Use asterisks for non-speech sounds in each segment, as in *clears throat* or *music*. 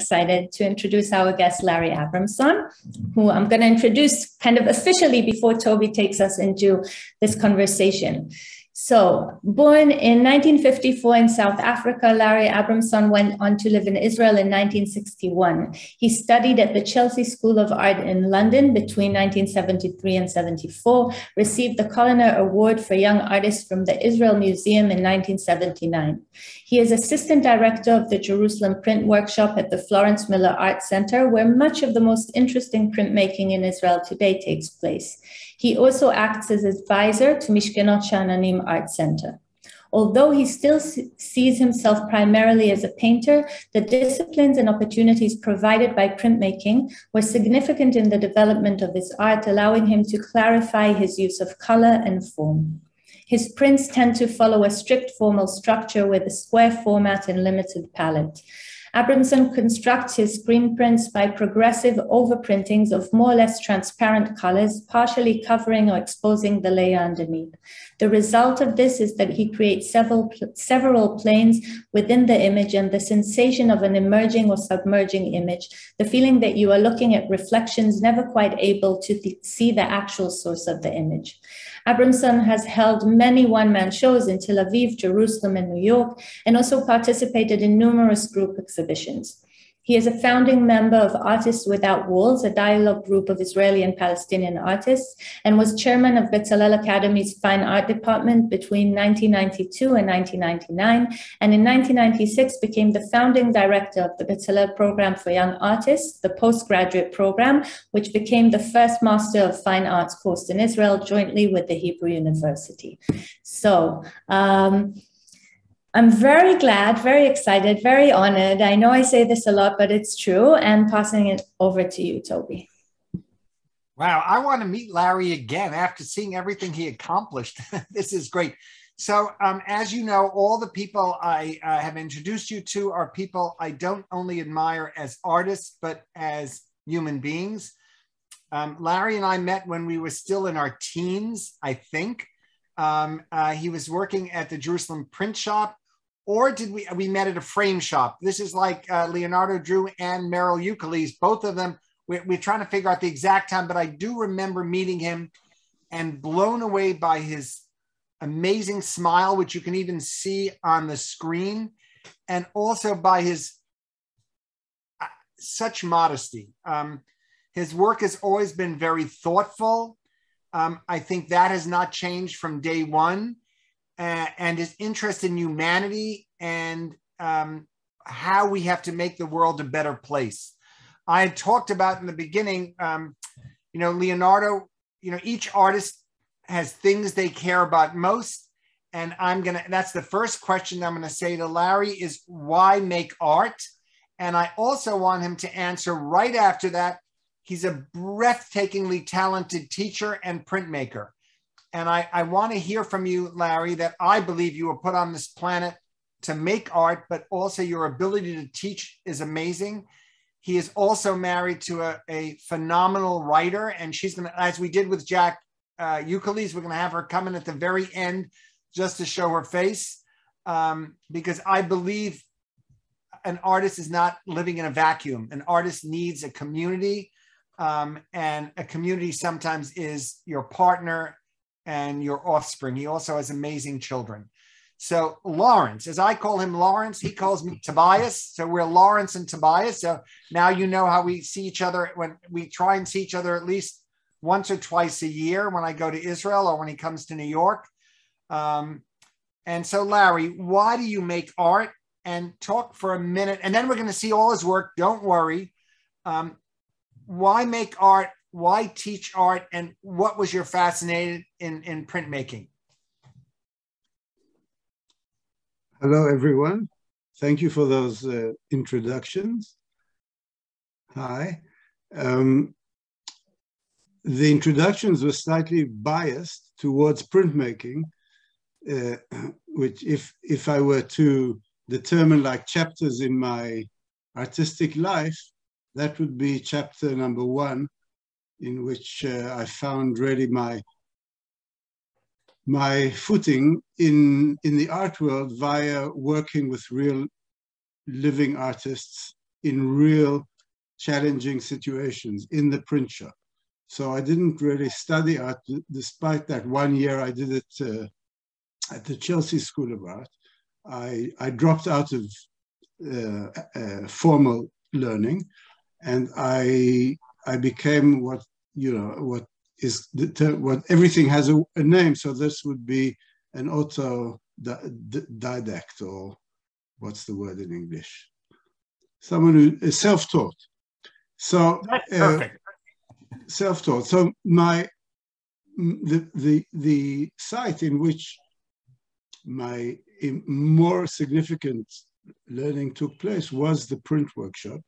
excited to introduce our guest, Larry Abramson, who I'm going to introduce kind of officially before Toby takes us into this conversation. So, born in 1954 in South Africa, Larry Abramson went on to live in Israel in 1961. He studied at the Chelsea School of Art in London between 1973 and 74, received the Kolliner Award for Young Artists from the Israel Museum in 1979. He is assistant director of the Jerusalem Print Workshop at the Florence Miller Art Center, where much of the most interesting printmaking in Israel today takes place. He also acts as advisor to Mishkenot Sha'ananim Art Center. Although he still sees himself primarily as a painter, the disciplines and opportunities provided by printmaking were significant in the development of his art, allowing him to clarify his use of color and form. His prints tend to follow a strict formal structure with a square format and limited palette. Abramson constructs his screen prints by progressive overprintings of more or less transparent colors, partially covering or exposing the layer underneath. The result of this is that he creates several, several planes within the image and the sensation of an emerging or submerging image, the feeling that you are looking at reflections never quite able to th- see the actual source of the image. Abramson has held many one man shows in Tel Aviv, Jerusalem, and New York, and also participated in numerous group exhibitions. He is a founding member of Artists Without Walls, a dialogue group of Israeli and Palestinian artists, and was chairman of Bezalel Academy's Fine Art Department between 1992 and 1999, and in 1996 became the founding director of the Bezalel Program for Young Artists, the postgraduate program, which became the first Master of Fine Arts course in Israel jointly with the Hebrew University. So, um, I'm very glad, very excited, very honored. I know I say this a lot, but it's true. And passing it over to you, Toby. Wow, I want to meet Larry again after seeing everything he accomplished. *laughs* this is great. So, um, as you know, all the people I uh, have introduced you to are people I don't only admire as artists, but as human beings. Um, Larry and I met when we were still in our teens, I think. Um, uh, he was working at the Jerusalem print shop or did we we met at a frame shop. This is like uh, leonardo drew and Mierle Ukeles. both of them we're, we're, trying to figure out the exact time but i do remember meeting him and blown away by his amazing smile which you can even see on the screen and also by his uh, such modesty. Um, his work has always been very thoughtful. Um, i think that has not changed from day one and his interest in humanity and um, how we have to make the world a better place. I had talked about in the beginning, um, you know, Leonardo, you know, each artist has things they care about most. And I'm going to, that's the first question I'm going to say to Larry is why make art? And I also want him to answer right after that. He's a breathtakingly talented teacher and printmaker. And I, I want to hear from you, Larry, that I believe you were put on this planet to make art, but also your ability to teach is amazing. He is also married to a, a phenomenal writer, and she's going to, as we did with Jack uh, Ukeles, we're going to have her come in at the very end just to show her face, um, because I believe an artist is not living in a vacuum. An artist needs a community, um, and a community sometimes is your partner and your offspring. He also has amazing children. So Lawrence, as I call him Lawrence, he calls me Tobias. So we're Lawrence and Tobias. So now you know how we see each other when we try and see each other at least once or twice a year when I go to Israel or when he comes to New York. Um, and so, Larry, why do you make art? And talk for a minute, and then we're going to see all his work. Don't worry. Um, why make art why teach art and what was your fascinated in, in printmaking? Hello, everyone. Thank you for those uh, introductions. Hi. Um, the introductions were slightly biased towards printmaking, uh, *clears throat* which if, if I were to determine like chapters in my artistic life, that would be chapter number one, in which uh, I found really my my footing in in the art world via working with real living artists in real challenging situations in the print shop. So I didn't really study art, despite that one year I did it uh, at the Chelsea School of Art. I, I dropped out of uh, uh, formal learning and I, I became what, you know, what is the, what everything has a, a, name. So this would be an autodidact or what's the word in English? Someone who is self-taught. So uh, self-taught. So my the the the site in which my more significant learning took place was the print workshop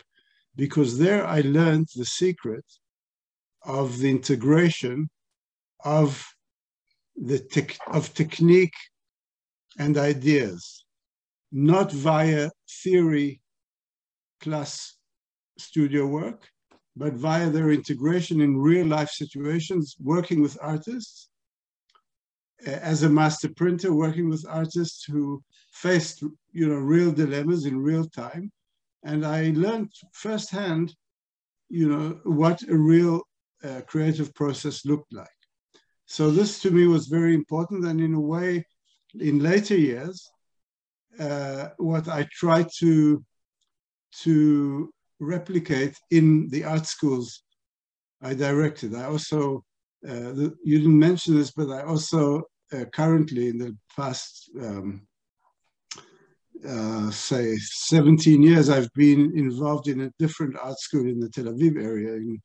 because there I learned the secret of the integration of the of technique and ideas, not via theory class studio work, but via their integration in real life situations, working with artists, eh, as a master printer, working with artists who faced you know real dilemmas in real time, and I learned firsthand, you know, what a real uh, creative process looked like. So this to me was very important, and in a way, in later years, uh, what I tried to to replicate in the art schools I directed. I also, uh, the, you didn't mention this, but I also uh, currently in the past, um, uh, say 17 years, I've been involved in a different art school in the Tel Aviv area in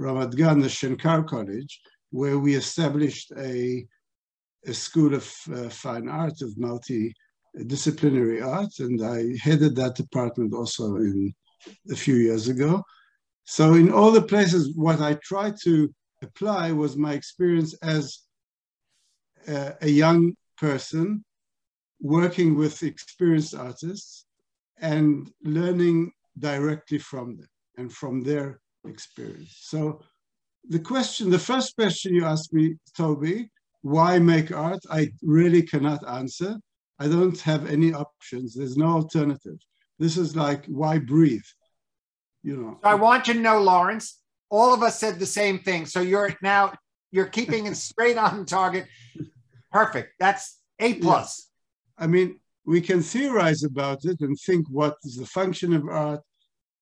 Ramat Gan, the Shenkar College, where we established a, a school of uh, fine art, of multidisciplinary art, and I headed that department also in a few years ago. So in all the places, what I tried to apply was my experience as a, a young person working with experienced artists and learning directly from them and from their experience. So the question, the first question you asked me, Toby, why make art? I really cannot answer. I don't have any options. There's no alternative. This is like, why breathe? You know. So I want you to know, Lawrence, all of us said the same thing. So you're now, you're keeping it *laughs* straight on target. Perfect. That's A plus. I mean, we can theorize about it and think what is the function of art,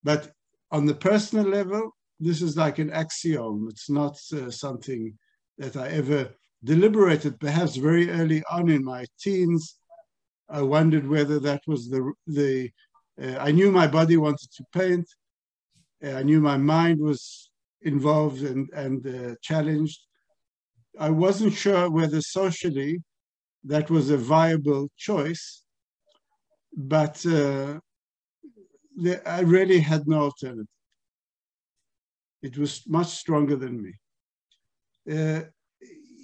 but on the personal level, this is like an axiom. It's not uh, something that I ever deliberated. Perhaps very early on in my teens, I wondered whether that was the the. Uh, I knew my body wanted to paint. Uh, I knew my mind was involved and and uh, challenged. I wasn't sure whether socially that was a viable choice, but uh, I really had no alternative. It was much stronger than me. Uh,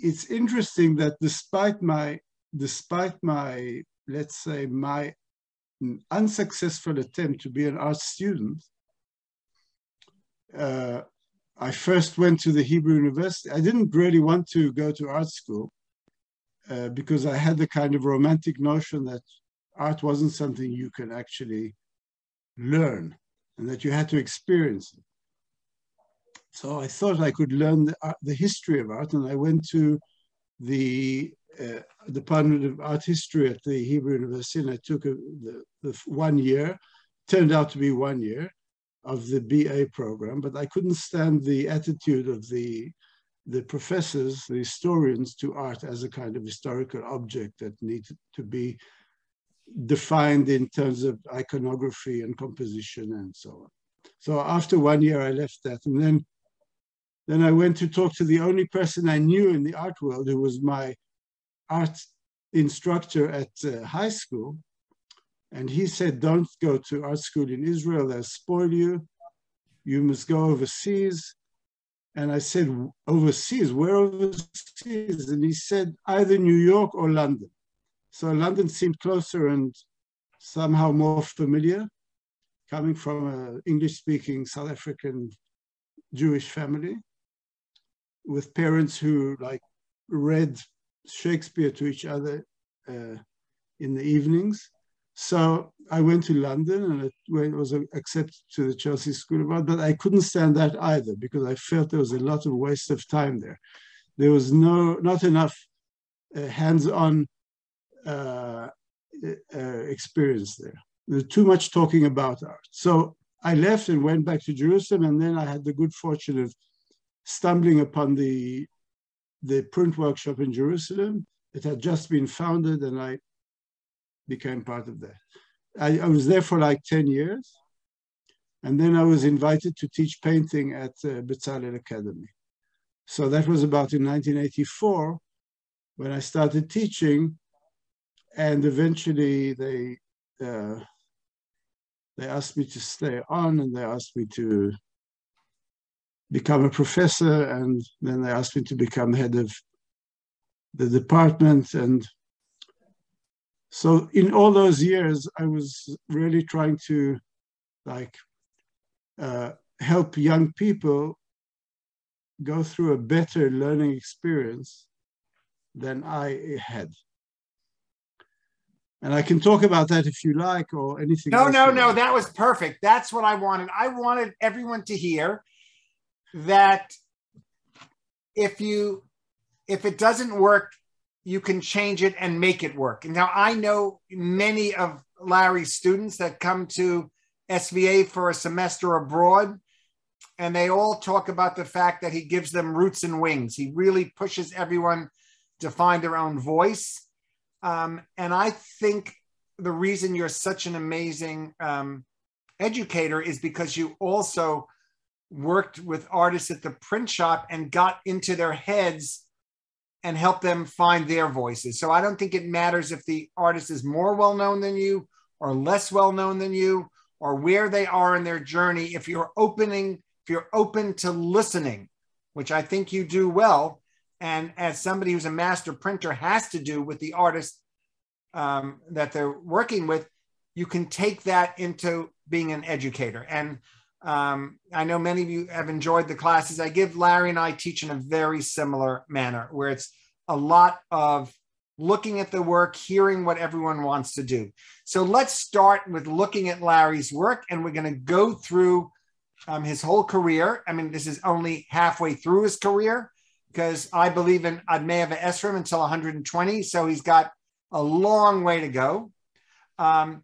it's interesting that despite my, despite my, let's say, my unsuccessful attempt to be an art student, uh, I first went to the Hebrew University. I didn't really want to go to art school uh, because I had the kind of romantic notion that art wasn't something you can actually learn and that you had to experience it. So I thought I could learn the, uh, the history of art, and I went to the uh, Department of Art History at the Hebrew University, and I took a, the, the one year. Turned out to be one year of the BA program, but I couldn't stand the attitude of the the professors, the historians, to art as a kind of historical object that needed to be defined in terms of iconography and composition and so on. So after one year, I left that, and then then I went to talk to the only person I knew in the art world who was my art instructor at uh, high school. And he said, Don't go to art school in Israel, they'll spoil you. You must go overseas. And I said, Overseas? Where overseas? And he said, Either New York or London. So London seemed closer and somehow more familiar, coming from an English speaking South African Jewish family with parents who like read Shakespeare to each other uh, in the evenings. So I went to London and it, was accepted to the Chelsea School of Art, but I couldn't stand that either because I felt there was a lot of waste of time there. There was no not enough uh, hands-on uh, uh, experience there. There's too much talking about art. So I left and went back to Jerusalem, and then I had the good fortune of stumbling upon the the print workshop in Jerusalem. It had just been founded, and I became part of that. I, I was there for like 10 years. And then I was invited to teach painting at uh, Bezalel Academy. So that was about in 1984 when I started teaching. And eventually they uh, they asked me to stay on and they asked me to become a professor and then they asked me to become head of the department and so in all those years i was really trying to like uh, help young people go through a better learning experience than i had and I can talk about that if you like or anything. No, no, no. Like. That was perfect. That's what I wanted. I wanted everyone to hear that if you if it doesn't work, you can change it and make it work. Now I know many of Larry's students that come to SVA for a semester abroad, and they all talk about the fact that he gives them roots and wings. He really pushes everyone to find their own voice um, and I think the reason you're such an amazing um, educator is because you also worked with artists at the print shop and got into their heads and help them find their voices. So I don't think it matters if the artist is more well known than you or less well known than you or where they are in their journey. If you're opening, if you're open to listening, which I think you do well, and as somebody who's a master printer has to do with the artist um, that they're working with, you can take that into being an educator. And um, I know many of you have enjoyed the classes. I give Larry and I teach in a very similar manner, where it's a lot of looking at the work, hearing what everyone wants to do. So let's start with looking at Larry's work, and we're going to go through um, his whole career. I mean, this is only halfway through his career, because I believe in Admea Esrim until 120. So he's got a long way to go. Um,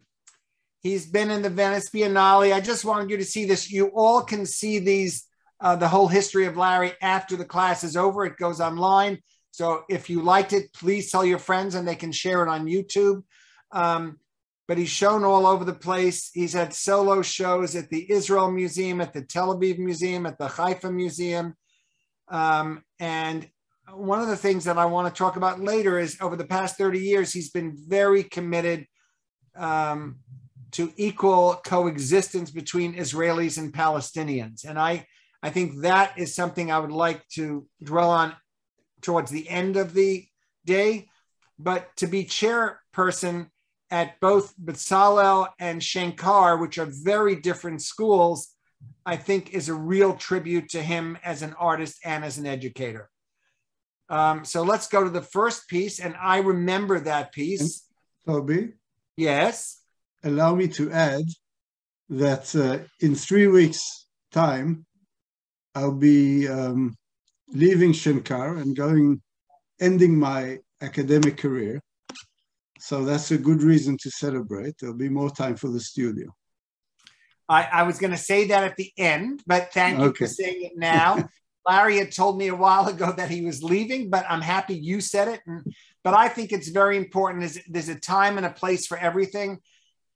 he's been in the Venice Biennale. I just wanted you to see this. You all can see these, uh, the whole history of Larry after the class is over. It goes online. So if you liked it, please tell your friends and they can share it on YouTube. Um, but he's shown all over the place. He's had solo shows at the Israel Museum, at the Tel Aviv Museum, at the Haifa Museum. Um, and one of the things that I want to talk about later is over the past 30 years, he's been very committed um, to equal coexistence between Israelis and Palestinians. And I, I think that is something I would like to dwell on towards the end of the day. But to be chairperson at both Bezalel and Shenkar, which are very different schools, I think is a real tribute to him as an artist and as an educator. Um, so let's go to the first piece, and I remember that piece. Toby? Yes. Allow me to add that uh, in three weeks' time, I'll be um, leaving Shenkar and going, ending my academic career. So that's a good reason to celebrate. There'll be more time for the studio. I, I was going to say that at the end, but thank you okay. for saying it now. *laughs* Larry had told me a while ago that he was leaving, but I'm happy you said it. And, but I think it's very important. There's, there's a time and a place for everything.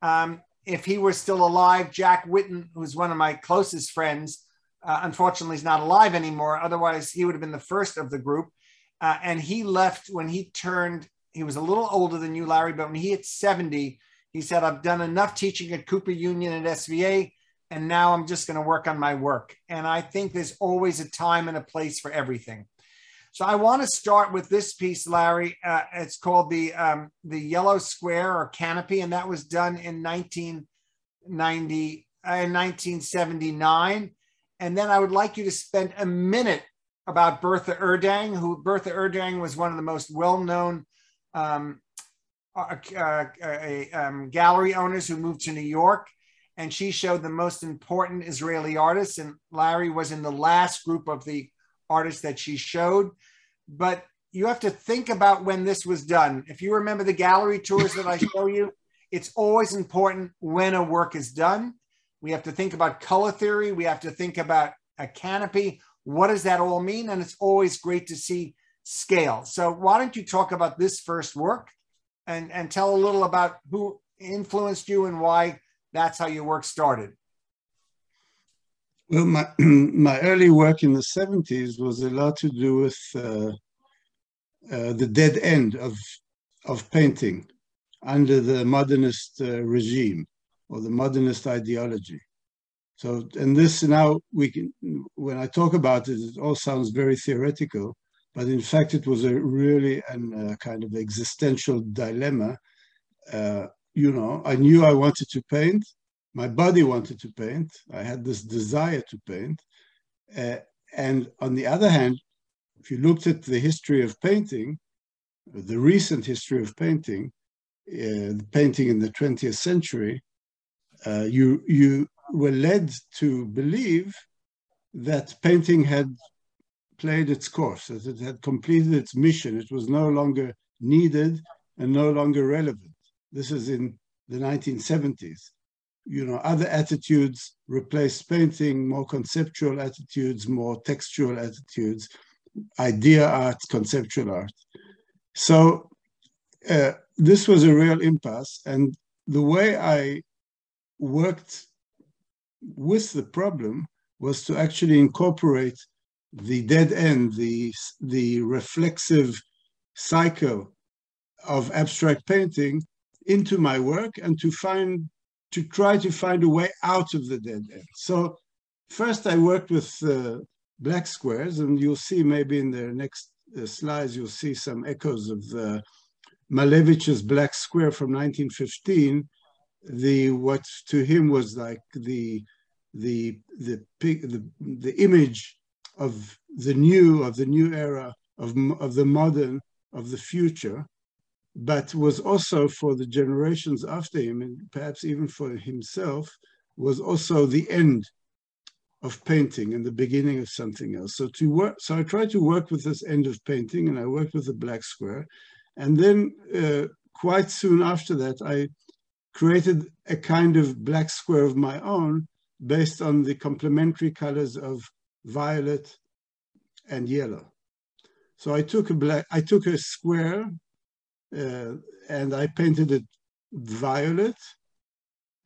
Um, if he were still alive, Jack Whitten, who's one of my closest friends, uh, unfortunately is not alive anymore. Otherwise, he would have been the first of the group. Uh, and he left when he turned, he was a little older than you, Larry, but when he hit 70, he said, I've done enough teaching at Cooper Union and SVA, and now I'm just going to work on my work. And I think there's always a time and a place for everything. So I want to start with this piece, Larry. Uh, it's called the um, the Yellow Square or Canopy, and that was done in 1990 uh, in 1979. And then I would like you to spend a minute about Bertha Urdang, who Bertha Urdang was one of the most well-known um, uh, um, gallery owners who moved to New York, and she showed the most important Israeli artists. And Larry was in the last group of the artists that she showed. But you have to think about when this was done. If you remember the gallery tours that I show you, it's always important when a work is done. We have to think about color theory. We have to think about a canopy. What does that all mean? And it's always great to see scale. So why don't you talk about this first work and, and tell a little about who influenced you and why that's how your work started? Well, my, *clears throat* my early work in the 70s was a lot to do with uh, uh, the dead end of, of painting under the modernist uh, regime or the modernist ideology. So, and this now we can, when I talk about it, it all sounds very theoretical, but in fact, it was a really a uh, kind of existential dilemma. Uh, you know, I knew I wanted to paint. My body wanted to paint. I had this desire to paint. Uh, and on the other hand, if you looked at the history of painting, the recent history of painting, uh, painting in the 20th century, uh, you you were led to believe that painting had played its course, that it had completed its mission. It was no longer needed and no longer relevant. This is in the 1970s. You know, other attitudes replaced painting, more conceptual attitudes, more textual attitudes, idea art, conceptual art. So uh, this was a real impasse. And the way I worked with the problem was to actually incorporate the dead end, the, the reflexive cycle of abstract painting into my work and to find to try to find a way out of the dead end. So first I worked with uh, black squares and you'll see maybe in the next uh, slides you'll see some echoes of the Malevich's black square from 1915 the what to him was like the the the the, the image of the new of the new era of of the modern of the future but was also for the generations after him and perhaps even for himself was also the end of painting and the beginning of something else so to work so i tried to work with this end of painting and i worked with the black square and then uh, quite soon after that i created a kind of black square of my own based on the complementary colors of violet and yellow. So I took a black, I took a square uh, and I painted it violet.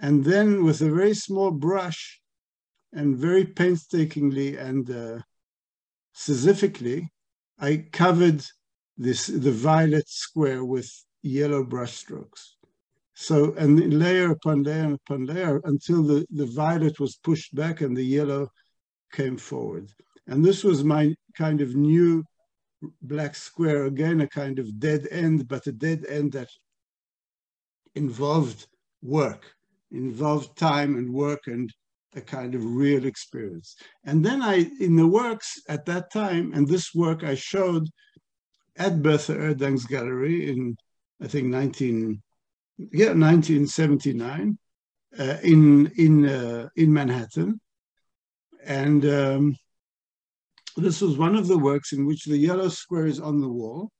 And then with a very small brush and very painstakingly and uh, specifically, I covered this the violet square with yellow brush strokes. So, and layer upon layer upon layer until the, the violet was pushed back and the yellow came forward. And this was my kind of new black square, again, a kind of dead end, but a dead end that involved work, involved time and work and a kind of real experience. And then I, in the works at that time, and this work I showed at Bertha Urdang's gallery in, I think, 19, yeah, 1979 uh, in in uh, in Manhattan, and um, this was one of the works in which the yellow square is on the wall,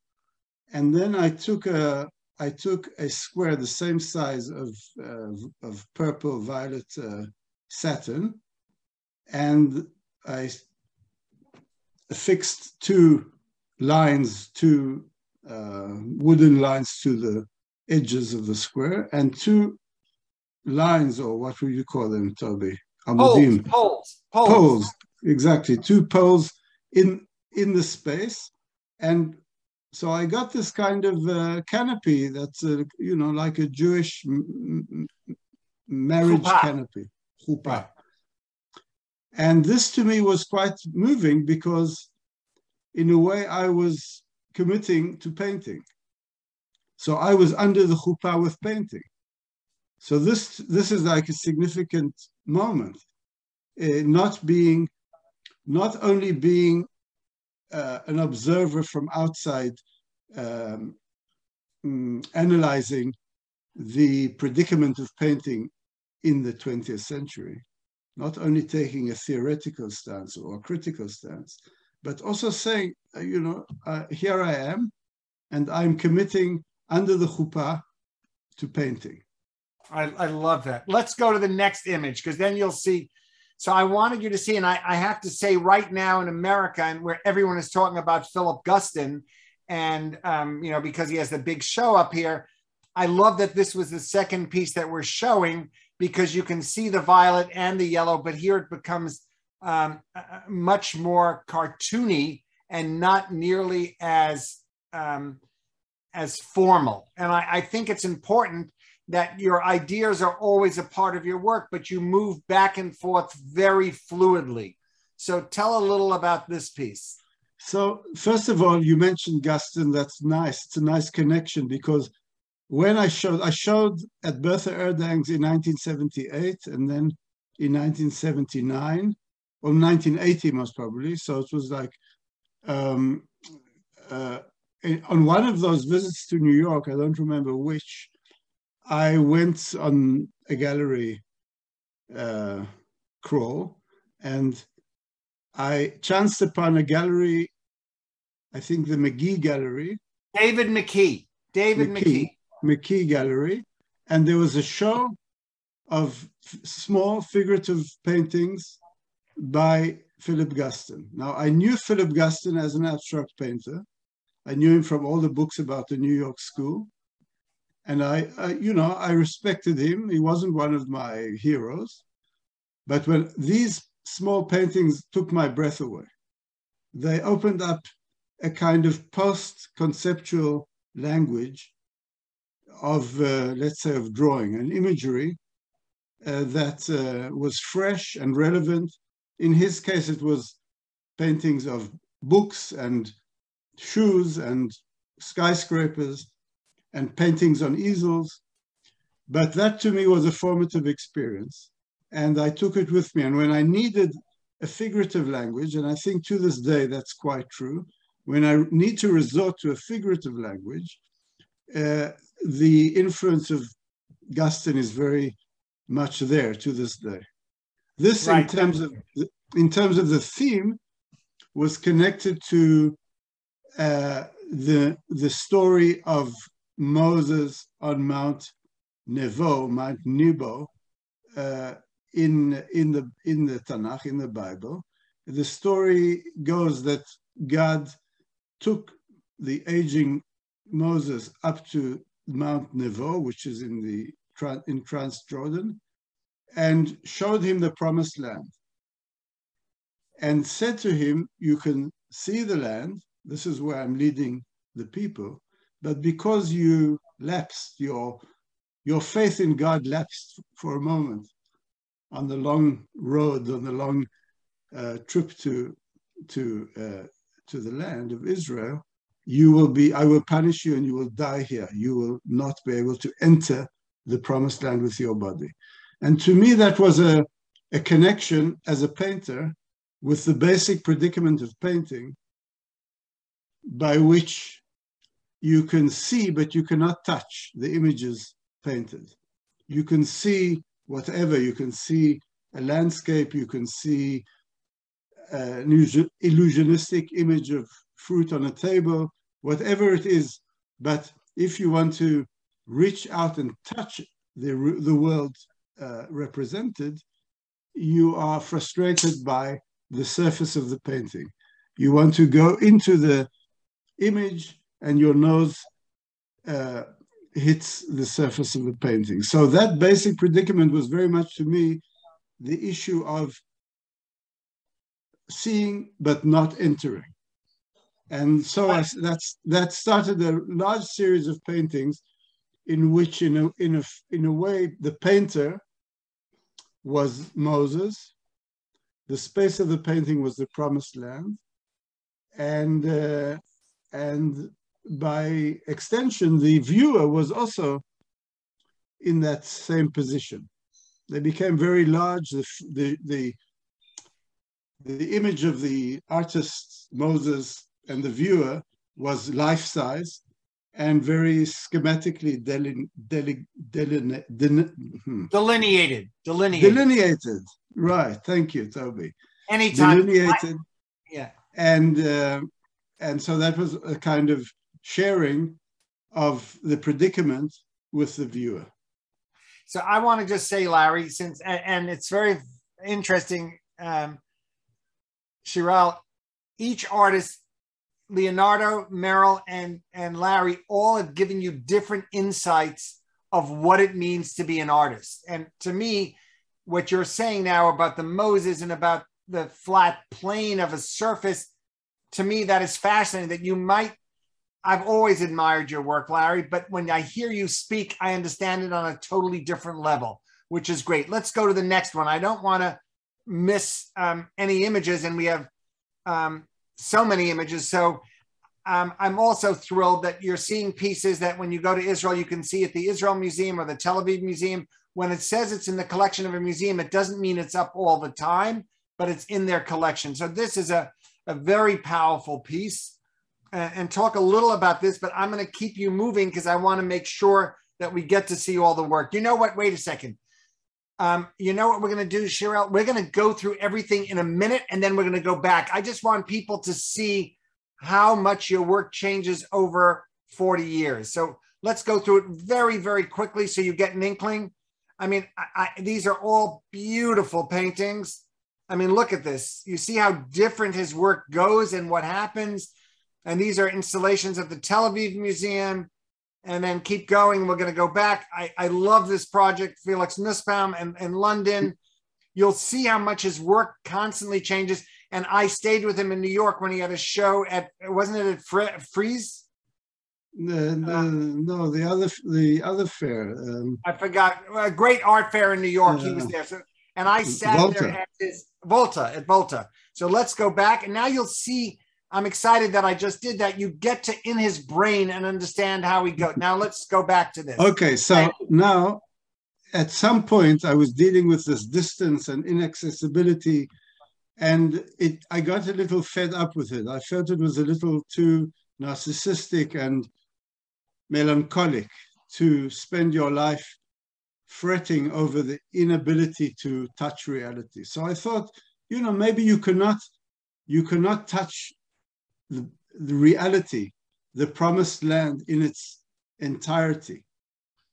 and then I took a I took a square the same size of uh, of purple violet uh, satin, and I affixed two lines, two uh, wooden lines to the edges of the square and two lines, or what would you call them, Toby? Poles, poles, poles. Poles, exactly. Two poles in in the space, and so I got this kind of uh, canopy that's uh, you know like a Jewish marriage Chuppah. canopy, chuppah. And this to me was quite moving because, in a way, I was committing to painting. So I was under the chuppah with painting. So this this is like a significant moment, uh, not being, not only being uh, an observer from outside, um, um, analyzing the predicament of painting in the 20th century, not only taking a theoretical stance or a critical stance, but also saying, uh, you know, uh, here I am, and I'm committing under the chuppah to painting. I, I love that. Let's go to the next image because then you'll see. So I wanted you to see, and I, I have to say right now in America, and where everyone is talking about Philip Guston, and um, you know because he has the big show up here. I love that this was the second piece that we're showing because you can see the violet and the yellow, but here it becomes um, much more cartoony and not nearly as um, as formal. And I, I think it's important that your ideas are always a part of your work, but you move back and forth very fluidly. So tell a little about this piece. So first of all, you mentioned Guston. That's nice. It's a nice connection because when I showed, I showed at Bertha Urdangs in 1978 and then in 1979 or 1980 most probably. So it was like um, uh, on one of those visits to New York, I don't remember which, I went on a gallery uh, crawl and I chanced upon a gallery, I think the McKee Gallery. David McKee. David McKee. McKee, McKee Gallery. And there was a show of small figurative paintings by Philip Guston. Now, I knew Philip Guston as an abstract painter. I knew him from all the books about the New York School. And I, I, you know, I respected him. He wasn't one of my heroes. But when these small paintings took my breath away, they opened up a kind of post-conceptual language of, uh, let's say, of drawing and imagery uh, that uh, was fresh and relevant. In his case, it was paintings of books and shoes and skyscrapers and paintings on easels. But that to me was a formative experience. And I took it with me. And when I needed a figurative language, and I think to this day that's quite true, when I need to resort to a figurative language, uh, the influence of Guston is very much there to this day. This, right. in terms of in terms of the theme, was connected to uh, the the story of Moses on Mount Nebo, Mount Nebo, uh, in in the in the Tanakh, in the Bible. The story goes that God took the aging Moses up to Mount Nebo, which is in the in Transjordan, and showed him the promised land, and said to him, "You can see the land. This is where I'm leading the people." But because you lapsed, your, your faith in God lapsed for a moment on the long road, on the long uh, trip to, to, uh, to the land of Israel, you will be, I will punish you and you will die here. You will not be able to enter the promised land with your body. And to me, that was a, a connection as a painter with the basic predicament of painting by which you can see, but you cannot touch the images painted. You can see whatever, you can see a landscape, you can see an illusionistic image of fruit on a table, whatever it is. But if you want to reach out and touch the, the world uh, represented, you are frustrated by the surface of the painting. You want to go into the image and your nose uh, hits the surface of the painting. So that basic predicament was very much to me the issue of seeing but not entering. And so I, that's that started a large series of paintings in which, in a, in a, in a way, the painter was Moses. The space of the painting was the promised land. And, uh, and by extension, the viewer was also in that same position. They became very large. The, the, the, the image of the artist Moses and the viewer was life size, and very schematically deline, deline, deline, deline, hmm. delineated. Delineated. Delineated. Right. Thank you, Toby. Anytime. Delineated. I, yeah. And uh, and so that was a kind of sharing of the predicament with the viewer. So I want to just say, Larry, since and, and it's very interesting, um, Shirel, each artist Leonardo, Mierle, and, and Larry all have given you different insights of what it means to be an artist. And to me, what you're saying now about the Moses and about the flat plane of a surface, to me, that is fascinating that you might. I've always admired your work, Larry, but when I hear you speak, I understand it on a totally different level, which is great. Let's go to the next one. I don't want to miss um, any images, and we have um, so many images. So um, I'm also thrilled that you're seeing pieces that when you go to Israel, you can see at the Israel Museum or the Tel Aviv Museum. When it says it's in the collection of a museum, it doesn't mean it's up all the time, but it's in their collection. So this is a, a very powerful piece. And talk a little about this, but I'm going to keep you moving because I want to make sure that we get to see all the work. You know what? Wait a second. Um, you know what we're going to do, Cheryl? We're going to go through everything in a minute and then we're going to go back. I just want people to see how much your work changes over 40 years. So let's go through it very, very quickly so you get an inkling. I mean, I, I, these are all beautiful paintings. I mean, look at this. You see how different his work goes and what happens. And these are installations at the Tel Aviv Museum, and then keep going. We're going to go back. I, I love this project, Felix Nussbaum in, in London. You'll see how much his work constantly changes. And I stayed with him in New York when he had a show at, wasn't it at Fre- Frieze? No, no, uh, no, the other the other fair. Um, I forgot. A great art fair in New York. he was there. So, and I sat Volta. there at his Volta at Volta. So let's go back, and now you'll see I'm excited that I just did that. You get to in his brain and understand how he goes. Now let's go back to this. Okay, so now at some point I was dealing with this distance and inaccessibility, and it I got a little fed up with it. I felt it was a little too narcissistic and melancholic to spend your life fretting over the inability to touch reality. So I thought, you know, maybe you cannot you cannot touch the, the reality, the promised land in its entirety.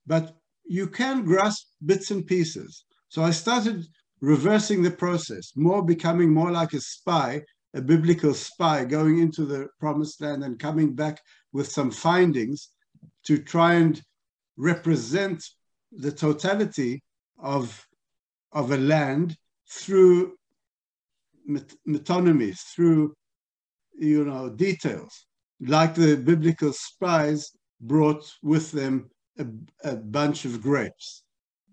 But you can grasp bits and pieces. So I started reversing the process, more becoming more like a spy, a biblical spy, going into the promised land and coming back with some findings to try and represent the totality of, of a land through metonymy, through you know, details, like the biblical spies brought with them a, a bunch of grapes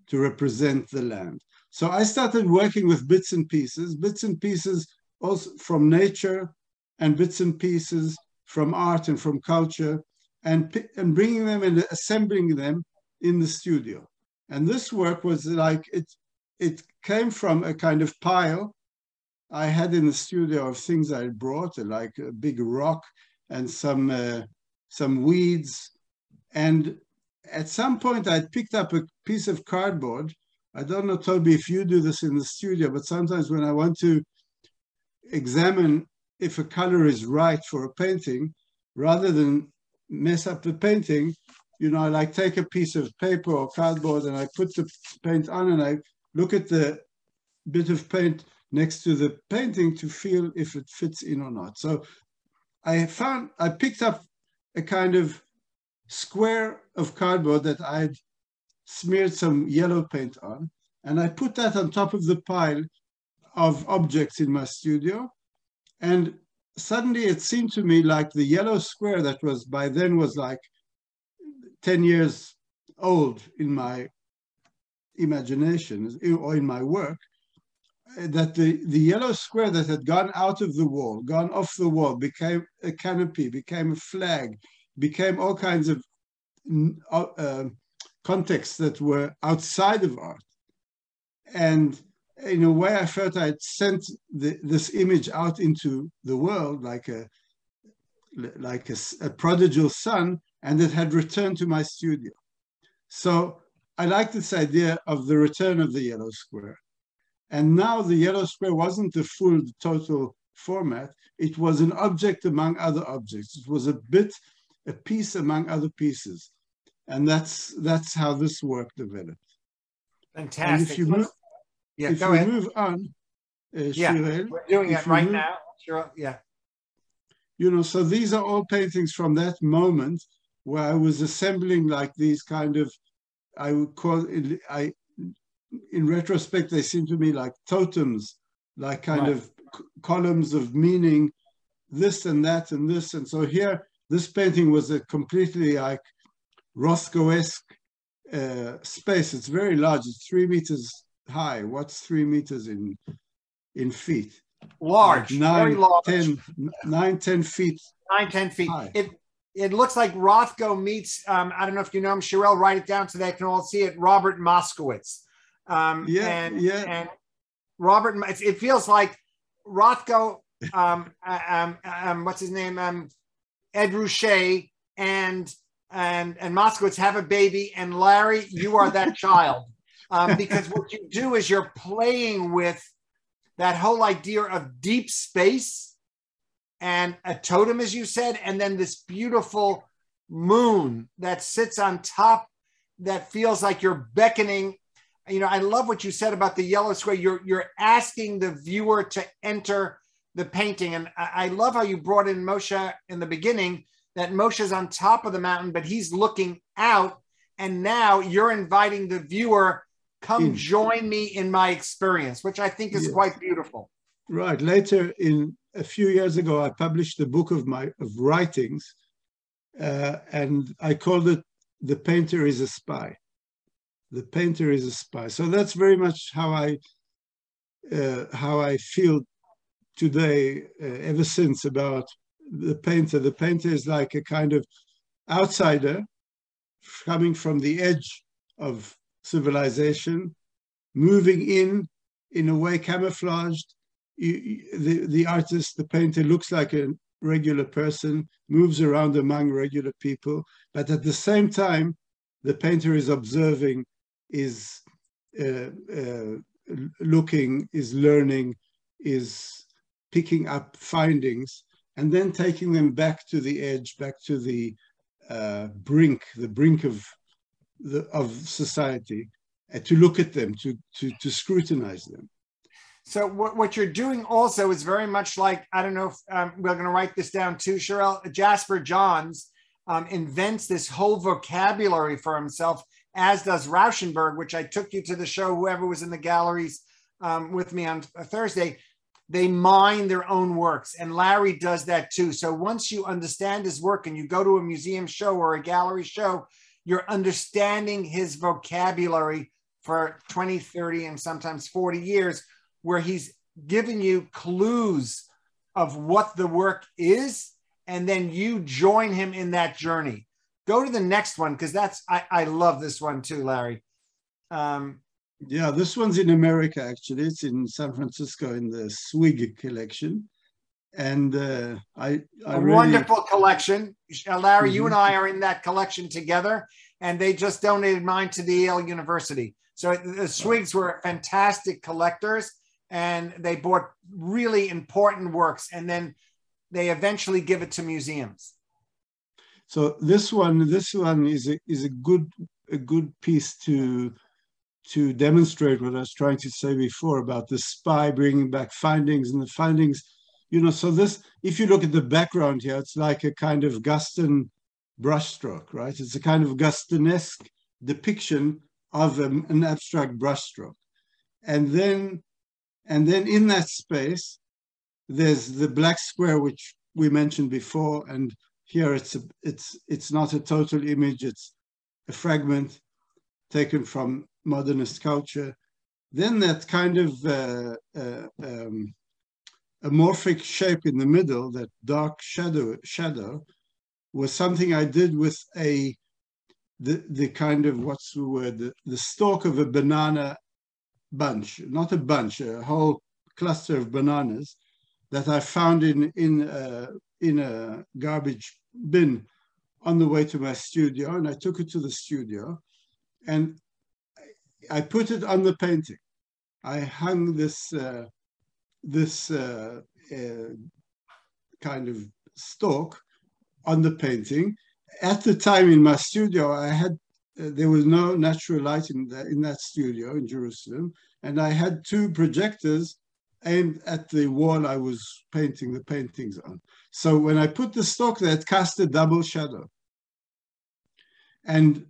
to represent the land. So I started working with bits and pieces, bits and pieces also from nature and bits and pieces from art and from culture and, and bringing them and assembling them in the studio. And this work was like, it, it came from a kind of pile I had in the studio of things I brought, like a big rock and some uh, some weeds. And at some point, I picked up a piece of cardboard. I don't know, Toby, if you do this in the studio, but sometimes when I want to examine if a color is right for a painting, rather than mess up the painting, you know, I like take a piece of paper or cardboard and I put the paint on and I look at the bit of paint next to the painting to feel if it fits in or not. So I found, I picked up a kind of square of cardboard that I'd smeared some yellow paint on, and I put that on top of the pile of objects in my studio. And suddenly it seemed to me like the yellow square that was by then was like 10 years old in my imagination or in my work that the, the yellow square that had gone out of the wall, gone off the wall, became a canopy, became a flag, became all kinds of uh, contexts that were outside of art. And in a way, I felt I'd sent the, this image out into the world like a like a, a prodigal son, and it had returned to my studio. So I like this idea of the return of the yellow square. And now the yellow square wasn't the full total format. It was an object among other objects. It was a bit, a piece among other pieces. And that's that's how this work developed. Fantastic. And if you move, yeah, if you ahead. move on, uh, yeah, Shirel, we're doing it right move, now. Sure, yeah. You know, so these are all paintings from that moment where I was assembling like these kind of, I would call it, I, in retrospect, they seem to me like totems, like kind right. of columns of meaning, this and that and this. And so here, this painting was a completely like Rothko-esque uh, space. It's very large. It's three meters high. What's three meters in in feet? Large, like nine, very large. Ten, nine, ten feet. Nine, ten feet. High. It it looks like Rothko meets. Um, I don't know if you know him. Shirel, write it down so they can all see it. Robert Moskowitz. Um, yeah, and, yeah. And Robert, it feels like Rothko. Um, *laughs* uh, um, um, what's his name? Um, Ed Ruscha and and and Moskowitz have a baby, and Larry, you are that *laughs* child. Um, because what you do is you're playing with that whole idea of deep space and a totem, as you said, and then this beautiful moon that sits on top that feels like you're beckoning. You know, I love what you said about the yellow square. You're you're asking the viewer to enter the painting, and I, I love how you brought in Moshe in the beginning. That Moshe's on top of the mountain, but he's looking out, and now you're inviting the viewer come in, join me in my experience, which I think is yes. quite beautiful. Right. Later, in a few years ago, I published a book of my of writings, uh, and I called it "The Painter is a Spy." The painter is a spy. So that's very much how I uh, how I feel today. Uh, ever since about the painter, the painter is like a kind of outsider coming from the edge of civilization, moving in in a way camouflaged. You, the, the artist, the painter looks like a regular person, moves around among regular people, but at the same time, the painter is observing, is uh, uh, looking, is learning, is picking up findings, and then taking them back to the edge, back to the uh, brink, the brink of the, of society, uh, to look at them, to, to, to scrutinize them. So what, what you're doing also is very much like, I don't know if um, we're going to write this down too, Shirel, Jasper Johns um, invents this whole vocabulary for himself, as does Rauschenberg, which I took you to the show, whoever was in the galleries um, with me on Thursday. They mine their own works, and Larry does that too. So once you understand his work and you go to a museum show or a gallery show, you're understanding his vocabulary for 20, 30, and sometimes 40 years, where he's giving you clues of what the work is, and then you join him in that journey. Go to the next one because that's I, I love this one too, Larry. Um, yeah, this one's in America actually. It's in San Francisco in the Swig collection and uh, I, I a really... wonderful collection. Uh, Larry, mm-hmm. you and I are in that collection together, and they just donated mine to the Yale University. So the Swigs were fantastic collectors, and they bought really important works, and then they eventually give it to museums. So this one, this one is a, is a good a good piece to to demonstrate what I was trying to say before about the spy bringing back findings, and the findings you know, so this, if you look at the background here, it's like a kind of Guston brushstroke, right? It's a kind of Gustonesque depiction of an abstract brushstroke. And then, and then in that space, there's the black square, which we mentioned before. And here it's, a, it's, it's not a total image, it's a fragment taken from modernist culture. Then that kind of uh, uh, um, amorphic shape in the middle, that dark shadow, shadow, was something I did with a the the kind of what's the word the, the stalk of a banana bunch, not a bunch, a whole cluster of bananas that I found in in uh, in a garbage bin on the way to my studio, and I took it to the studio, and I put it on the painting. I hung this uh, this uh, uh, kind of stalk on the painting. At the time in my studio, I had uh, there was no natural light in that in that studio in Jerusalem, and I had two projectors aimed at the wall I was painting the paintings on. So when I put the stock there, it cast a double shadow. And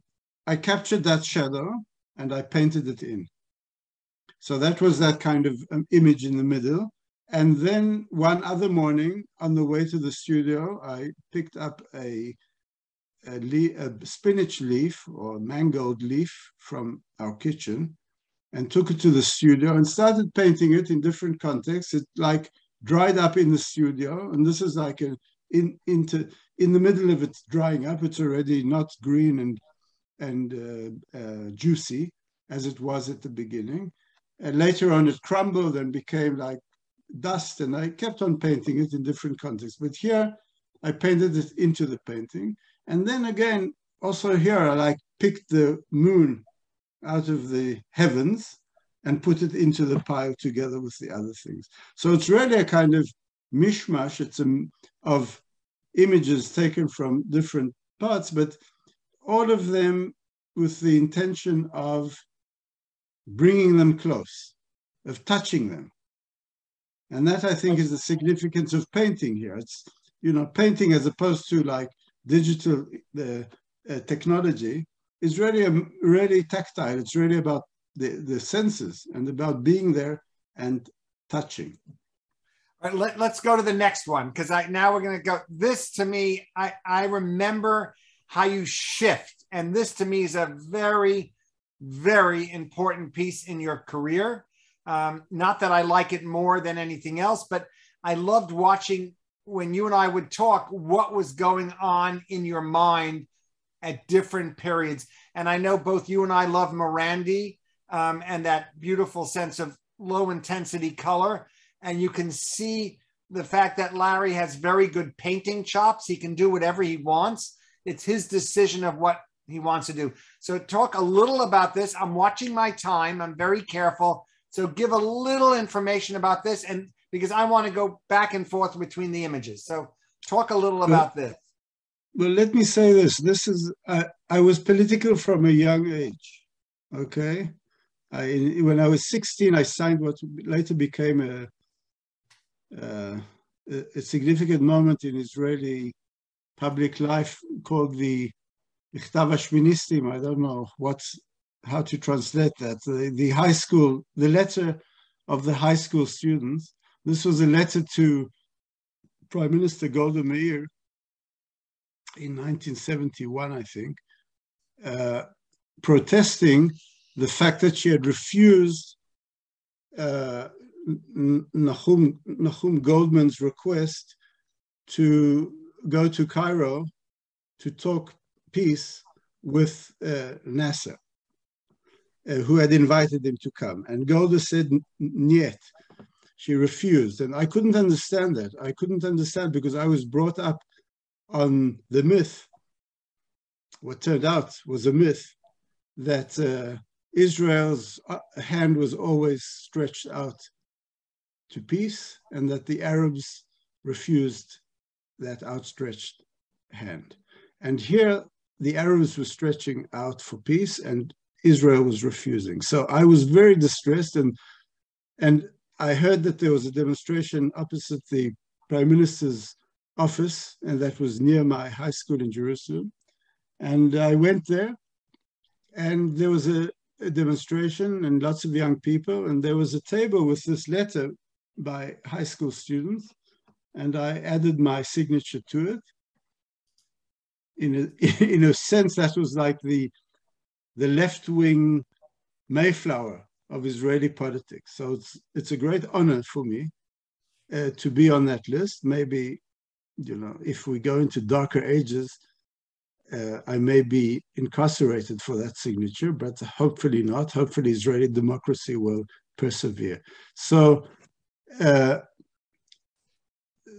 I captured that shadow and I painted it in. So that was that kind of um, image in the middle. And then one other morning on the way to the studio, I picked up a, a, a spinach leaf or mangold leaf from our kitchen and took it to the studio and started painting it in different contexts. It like dried up in the studio, and this is like a in into in the middle of it drying up. It's already not green and and uh, uh, juicy as it was at the beginning. And later on, it crumbled and became like dust, and I kept on painting it in different contexts. But here, I painted it into the painting, and then again, also here, I like picked the moon out of the heavens and put it into the pile together with the other things. So it's really a kind of mishmash. It's a, of images taken from different parts, but all of them with the intention of bringing them close, of touching them. And that I think is the significance of painting here. It's, you know, painting as opposed to like digital uh, uh, technology is really, a, really tactile. It's really about the, the senses and about being there and touching. All right, let, let's go to the next one because I now we're going to go. This to me, I, I remember how you shift. And this to me is a very, very important piece in your career. Um, not that I like it more than anything else, but I loved watching when you and I would talk what was going on in your mind at different periods. And I know both you and I love Morandi um, and that beautiful sense of low intensity color. And you can see the fact that Larry has very good painting chops. He can do whatever he wants. It's his decision of what he wants to do. So, talk a little about this. I'm watching my time, I'm very careful. So, give a little information about this. And because I want to go back and forth between the images. So, talk a little about this. Well, let me say this. This is I, I was political from a young age. Okay, I, when I was 16, I signed what later became a, a, a significant moment in Israeli public life called the Michtav Hashministim. I don't know what's how to translate that. The, the high school, the letter of the high school students. This was a letter to Prime Minister Golda Meir in 1971, I think, uh, protesting the fact that she had refused uh, Nahum, Nahum Goldmann's request to go to Cairo to talk peace with uh, Nasser, uh, who had invited him to come. And Golda said, Niet. She refused. And I couldn't understand that. I couldn't understand because I was brought up on the myth, what turned out was a myth, that uh, Israel's uh, hand was always stretched out to peace and that the Arabs refused that outstretched hand. And here the Arabs were stretching out for peace and Israel was refusing. So I was very distressed and and I heard that there was a demonstration opposite the prime minister's office, and that was near my high school in Jerusalem. And I went there, and there was a, a demonstration and lots of young people, and there was a table with this letter by high school students, and I added my signature to it. In a, *laughs* in a sense, that was like the, the left wing Mayflower of Israeli politics. So it's, it's a great honor for me uh, to be on that list. Maybe you know, if we go into darker ages, uh, I may be incarcerated for that signature, but hopefully not. Hopefully, Israeli democracy will persevere. So, uh,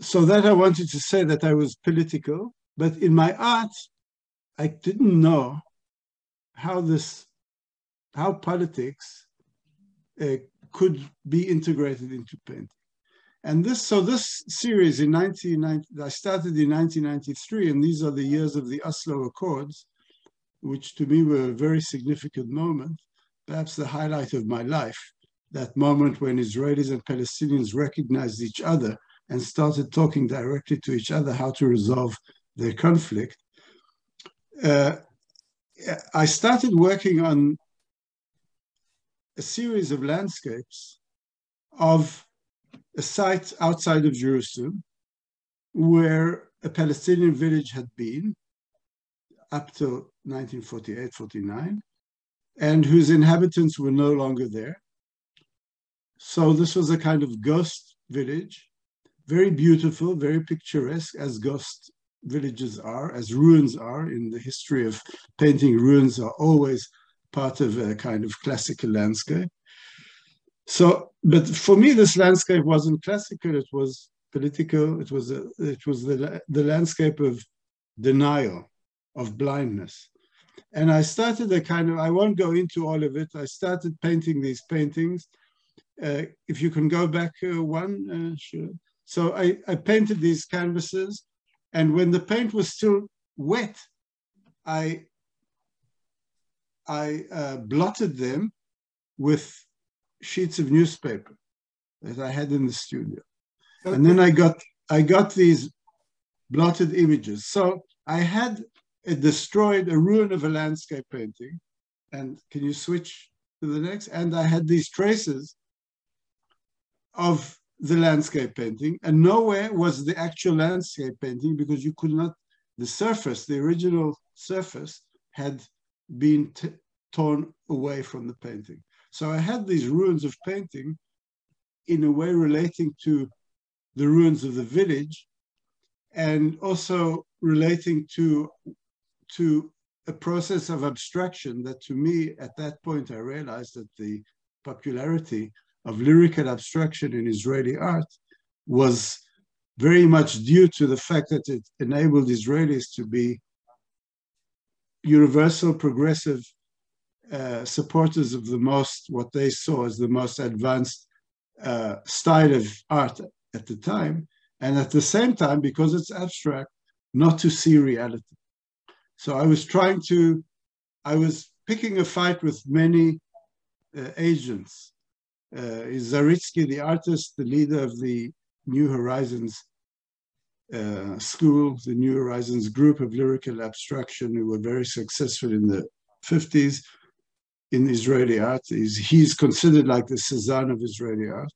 so that I wanted to say that I was political, but in my art, I didn't know how this, how politics uh, could be integrated into painting. And this, so this series in 1990, I started in 1993, and these are the years of the Oslo Accords, which to me were a very significant moment, perhaps the highlight of my life, that moment when Israelis and Palestinians recognized each other and started talking directly to each other how to resolve their conflict. Uh, I started working on a series of landscapes of a site outside of Jerusalem where a Palestinian village had been up till 1948 49, and whose inhabitants were no longer there. So this was a kind of ghost village, very beautiful, very picturesque, as ghost villages are, as ruins are in the history of painting. Ruins are always part of a kind of classical landscape. So, but for me, this landscape wasn't classical. It was political. It was a, it was the the landscape of denial, of blindness. And I started a kind of, I won't go into all of it. I started painting these paintings. Uh, if you can go back uh, one, uh, sure. So I, I painted these canvases. And when the paint was still wet, I, I uh, blotted them with sheets of newspaper that I had in the studio. Okay. And then I got, I got these blotted images. So I had it destroyed a ruin of a landscape painting. And can you switch to the next? And I had these traces of the landscape painting, and nowhere was the actual landscape painting because you could not, the surface, the original surface had been torn away from the painting. So I had these ruins of painting in a way relating to the ruins of the village and also relating to to a process of abstraction that to me, at that point, I realized that the popularity of lyrical abstraction in Israeli art was very much due to the fact that it enabled Israelis to be universal progressive uh, supporters of the most, what they saw as the most advanced uh, style of art at the time. And at the same time, because it's abstract, not to see reality. So I was trying to, I was picking a fight with many uh, agents. Uh, Zaritsky, the artist, the leader of the New Horizons uh, school, the New Horizons group of lyrical abstraction, who were very successful in the 50s in Israeli art. He's, he's considered like the Cezanne of Israeli art.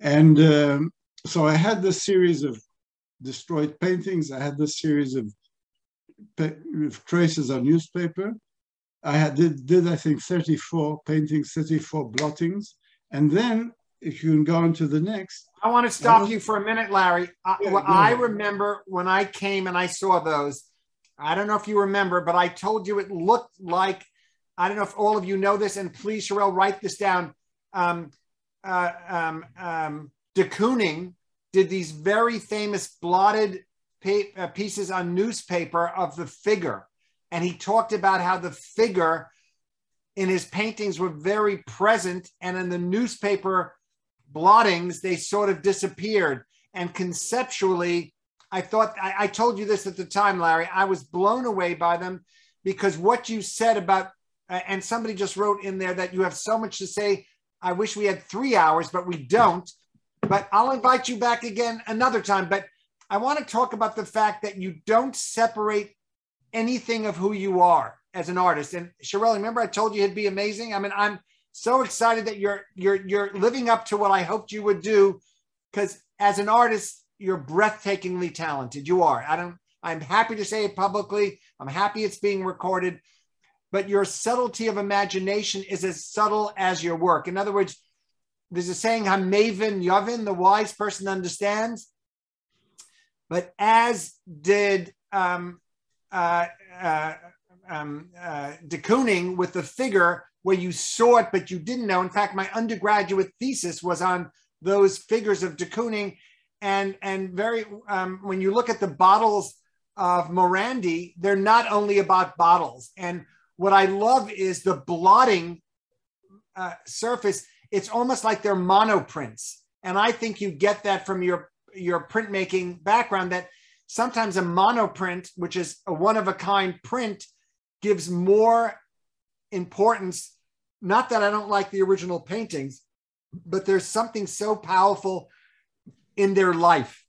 And um, so I had this series of destroyed paintings. I had this series of traces on newspaper. I had did, did I think 34 paintings, 34 blottings. And then if you can go on to the next. I want to stop you for a minute, Larry. I, yeah, I remember when I came and I saw those, I don't know if you remember, but I told you it looked like, I don't know if all of you know this, and please, Shirel, write this down. Um, uh, um, um, de Kooning did these very famous blotted uh, pieces on newspaper of the figure. And he talked about how the figure in his paintings were very present. And in the newspaper blottings, they sort of disappeared. And conceptually, I thought, I, I told you this at the time, Larry, I was blown away by them because what you said about, and somebody just wrote in there that you have so much to say. I wish we had three hours, but we don't. But I'll invite you back again another time. But I want to talk about the fact that you don't separate anything of who you are as an artist. And Shirel, remember I told you it'd be amazing. I mean, I'm so excited that you're you're you're living up to what I hoped you would do, because as an artist, you're breathtakingly talented. You are. I don't. I'm happy to say it publicly. I'm happy it's being recorded. But your subtlety of imagination is as subtle as your work. In other words, there's a saying, "Hamaven Yavin," the wise person understands. But as did um, uh, uh, um, uh, de Kooning with the figure where you saw it, but you didn't know. In fact, my undergraduate thesis was on those figures of de Kooning. And, and very, um, when you look at the bottles of Morandi, they're not only about bottles. And what I love is the blotting uh, surface. It's almost like they're monoprints. And I think you get that from your, your printmaking background that sometimes a monoprint, which is a one of a kind print, gives more importance. Not that I don't like the original paintings, but there's something so powerful in their life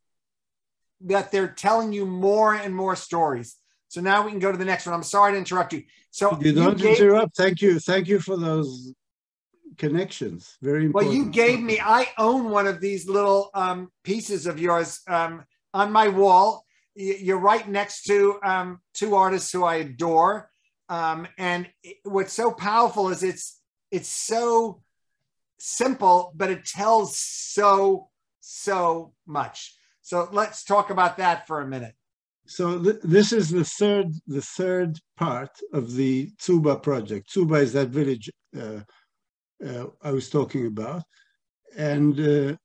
that they're telling you more and more stories. So now we can go to the next one. I'm sorry to interrupt you. So you don't you gave, interrupt. Thank you. Thank you for those connections. Very important. Well, you gave me. I own one of these little um, pieces of yours um, on my wall. You're right next to um, two artists who I adore. Um, and what's so powerful is it's it's so simple, but it tells so so much. So let's talk about that for a minute. So th this is the third the third part of the Tsuba project. Tsuba is that village uh, uh, I was talking about, and uh,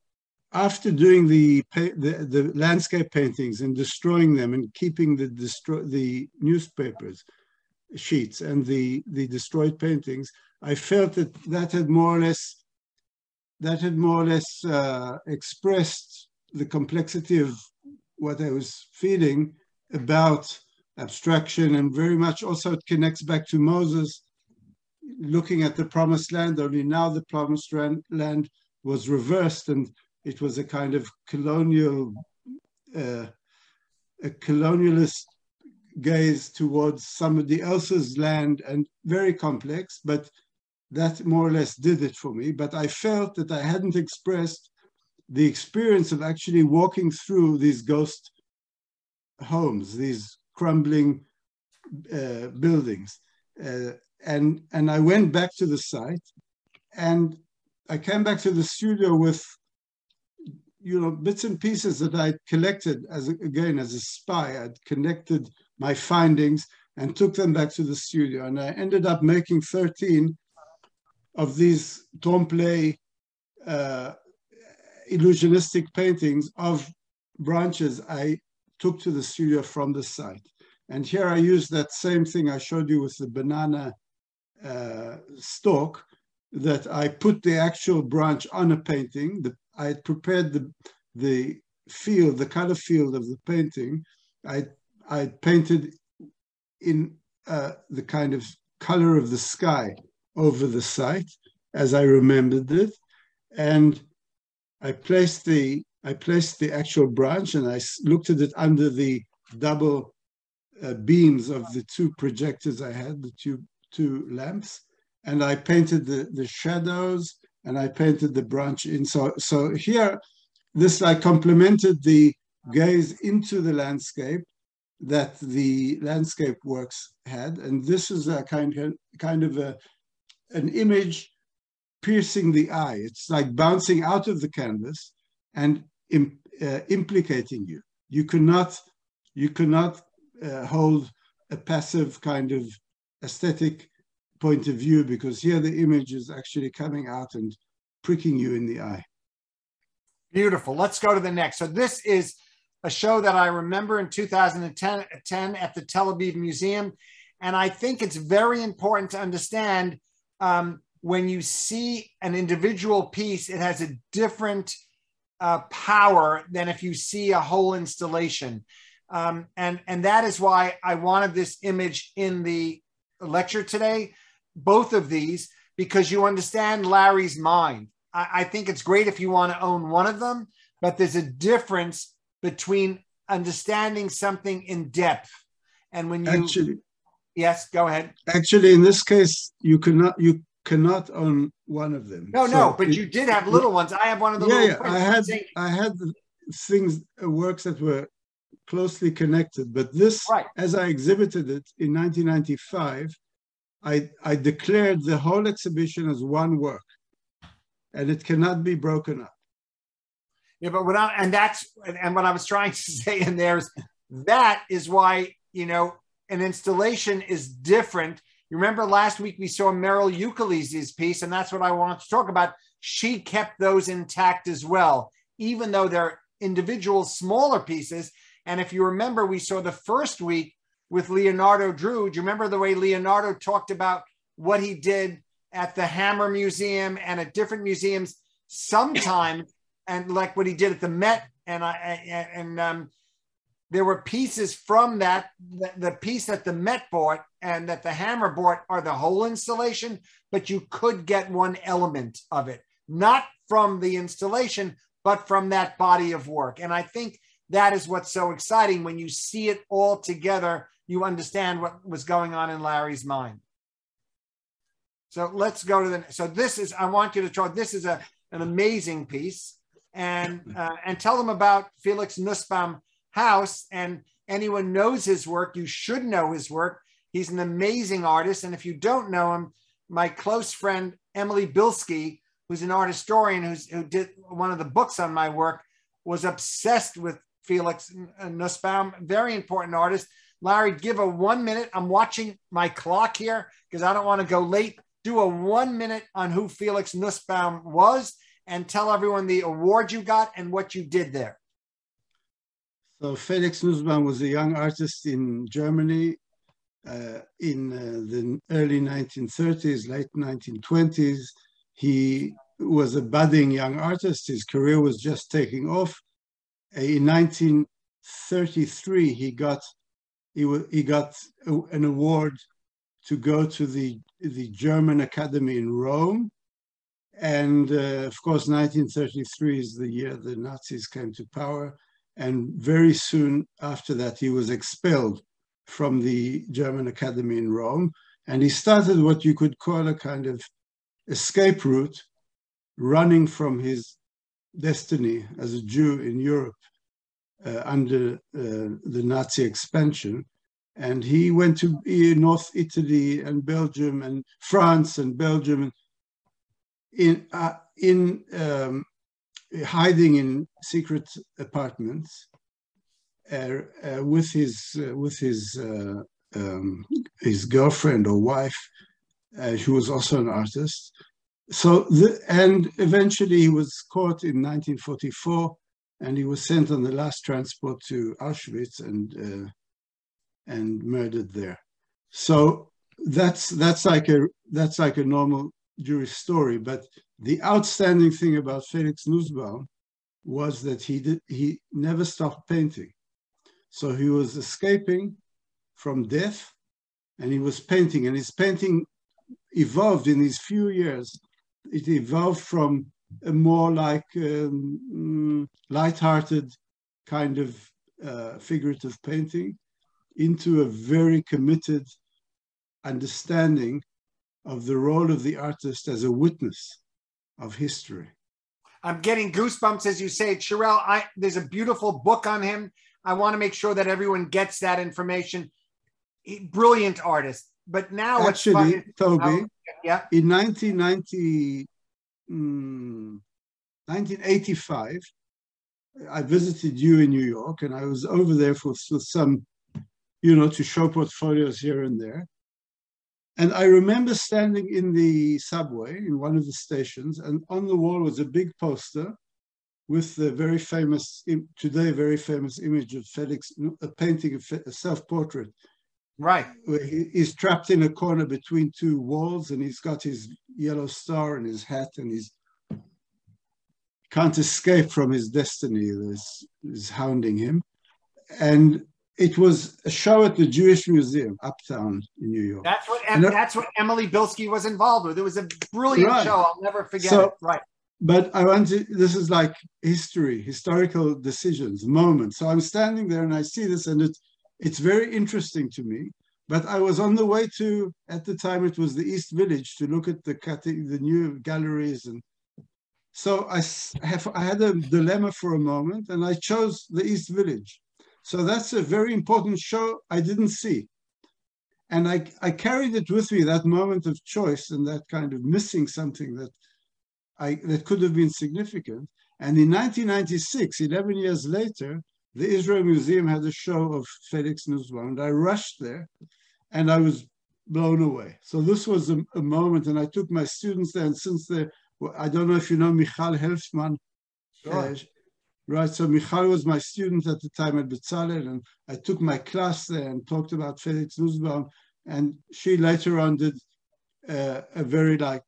after doing the, the, the landscape paintings and destroying them and keeping the destroy the newspapers sheets and the the destroyed paintings, I felt that that had more or less that had more or less uh, expressed the complexity of what I was feeling about abstraction and very much also it connects back to Moses looking at the promised land, only now the promised land was reversed and it was a kind of colonial, uh, a colonialist gaze towards somebody else's land and very complex, but that more or less did it for me. But I felt that I hadn't expressed the experience of actually walking through these ghost homes, these crumbling uh, buildings. Uh, and, and I went back to the site and I came back to the studio with you know bits and pieces that I'd collected as again as a spy. I'd connected my findings and took them back to the studio. And I ended up making 13 of these trompe uh, illusionistic paintings of branches I took to the studio from the site. And here I use that same thing I showed you with the banana uh, stalk, that I put the actual branch on a painting. The, I had prepared the, the field, the color field of the painting. I, I painted in uh, the kind of color of the sky over the site as I remembered it. And I placed the I placed the actual branch and I looked at it under the double uh, beams of the two projectors I had, the two two lamps, and I painted the the shadows and I painted the branch in. So so here, this like complemented the gaze into the landscape that the landscape works had, and this is a kind of kind of a an image piercing the eye. It's like bouncing out of the canvas and Im, uh, implicating you. You cannot, you cannot uh, hold a passive kind of aesthetic point of view because here the image is actually coming out and pricking you in the eye. Beautiful. Let's go to the next. So this is a show that I remember in 2010 at the Tel Aviv Museum. And I think it's very important to understand um, when you see an individual piece, it has a different uh, power than if you see a whole installation. Um, and, and that is why I wanted this image in the lecture today, both of these, because you understand Larry's mind. I, I think it's great if you want to own one of them, but there's a difference between understanding something in depth and when you actually yes go ahead actually in this case you cannot you cannot own one of them. No, so no, but it, you did have little ones. I have one of the yeah, yeah. I had I had things uh, works that were closely connected, but this, right. as I exhibited it in 1995, I I declared the whole exhibition as one work, and it cannot be broken up. Yeah, but what I and that's and what I was trying *laughs* to say in there is that is why you know an installation is different you remember last week we saw Mierle Ukeles' piece, and that's what I wanted to talk about. She kept those intact as well, even though they're individual smaller pieces. And if you remember, we saw the first week with Leonardo Drew. Do you remember the way Leonardo talked about what he did at the Hammer Museum and at different museums sometimes, and like what he did at the Met? And I and um, there were pieces from that the, the, piece that the Met bought and that the Hammer bought are the whole installation, but you could get one element of it, not from the installation, but from that body of work. And I think that is what's so exciting when you see it all together. You understand what was going on in Larry's mind. So let's go to the. So this is. I want you to try. This is a an amazing piece, and uh, and tell them about Felix Nussbaum house and anyone knows his work, you should know his work. He's an amazing artist. And if you don't know him, my close friend, Emily Bilski, who's an art historian who's, who did one of the books on my work, was obsessed with Felix Nussbaum, very important artist. Larry, give a one minute. I'm watching my clock here because I don't want to go late. Do a one minute on who Felix Nussbaum was and tell everyone the award you got and what you did there. So Felix Nussbaum was a young artist in Germany uh, in uh, the early 1930s, late 1920s. He was a budding young artist. His career was just taking off. In 1933, he got he, he got a, an award to go to the the German Academy in Rome, and uh, of course, 1933 is the year the Nazis came to power. And very soon after that, he was expelled from the German Academy in Rome. And he started what you could call a kind of escape route, running from his destiny as a Jew in Europe uh, under uh, the Nazi expansion. And he went to North Italy and Belgium and France and Belgium in, uh, in um, hiding in secret apartments uh, uh, with his uh, with his uh, um, his girlfriend or wife, uh, who was also an artist. So the, and eventually he was caught in 1944, and he was sent on the last transport to Auschwitz and uh, and murdered there. So that's that's like a that's like a normal Jewish story, but the outstanding thing about Felix Nussbaum was that he did he never stopped painting. So he was escaping from death and he was painting and his painting evolved in these few years. It evolved from a more like um, mm, light-hearted kind of uh, figurative painting into a very committed understanding of the role of the artist as a witness of history. I'm getting goosebumps as you say it. Shirel, I, there's a beautiful book on him. I want to make sure that everyone gets that information. He, brilliant artist. But now actually, Toby, oh, yeah. in 1990, mm, 1985, I visited you in New York, and I was over there for, for some, you know, to show portfolios here and there. And I remember standing in the subway in one of the stations, and on the wall was a big poster with the very famous, today very famous image of Felix, a painting of a self-portrait. Right. Where he, he's trapped in a corner between two walls, and he's got his yellow star and his hat, and he's can't escape from his destiny that is, is hounding him. And it was a show at the Jewish Museum uptown in New York. That's what and that's what Emily Bilski was involved with. It was a brilliant right. show. I'll never forget so, it. Right. But I want to, this is like history, historical decisions, moments. So I'm standing there and I see this and it, it's very interesting to me. But I was on the way to, at the time it was the East Village to look at the, the new galleries. And so I, have, I had a dilemma for a moment and I chose the East Village so that's a very important show I didn't see. And I, I carried it with me, that moment of choice and that kind of missing something that I, that could have been significant. And in 1996, 11 years later, the Israel Museum had a show of Felix Nussbaum, and I rushed there, and I was blown away. So this was a, a moment, and I took my students there, and since they, I don't know if you know Michal Helfman, sure. uh, right? So Michal was my student at the time at Bezalel, and I took my class there and talked about Felix Nussbaum, and she later on did uh, a very like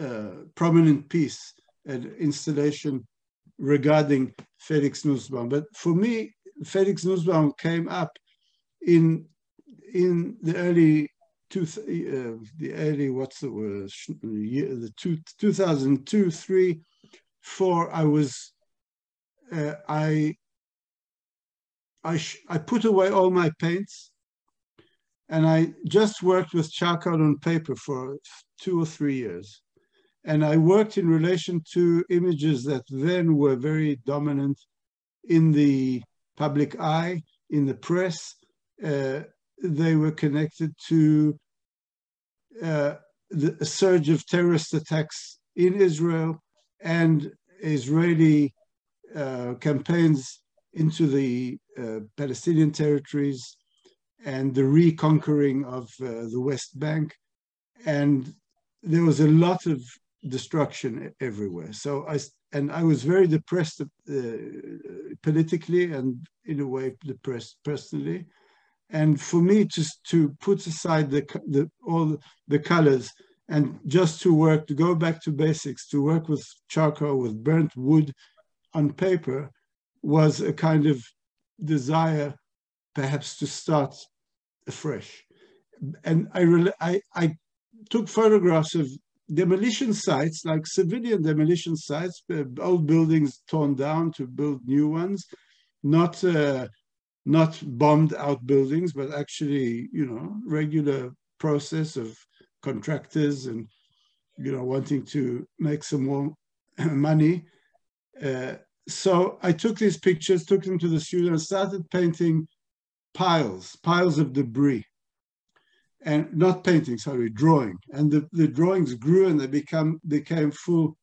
uh, prominent piece, an installation regarding Felix Nussbaum. But for me, Felix Nussbaum came up in in the early two, uh, the early what's the word the two, 2002 three four I was uh, I I I put away all my paints and I just worked with charcoal on paper for two or three years. And I worked in relation to images that then were very dominant in the public eye in the press. Uh, they were connected to uh, the surge of terrorist attacks in Israel and Israeli campaigns into the uh, Palestinian territories and the reconquering of uh, the West Bank. And there was a lot of destruction everywhere. So I, and I was very depressed uh, politically and in a way depressed personally and for me to, to put aside the, the, all the colors and just to work, to go back to basics, to work with charcoal, with burnt wood on paper was a kind of desire perhaps to start afresh. And I, I, I took photographs of demolition sites, like civilian demolition sites, old buildings torn down to build new ones, not uh, not bombed out buildings, but actually, you know, regular process of contractors and, you know, wanting to make some more *clears throat* money. Uh, so I took these pictures, took them to the studio and started painting piles, piles of debris. And not painting, sorry, drawing. And the, the drawings grew and they become became full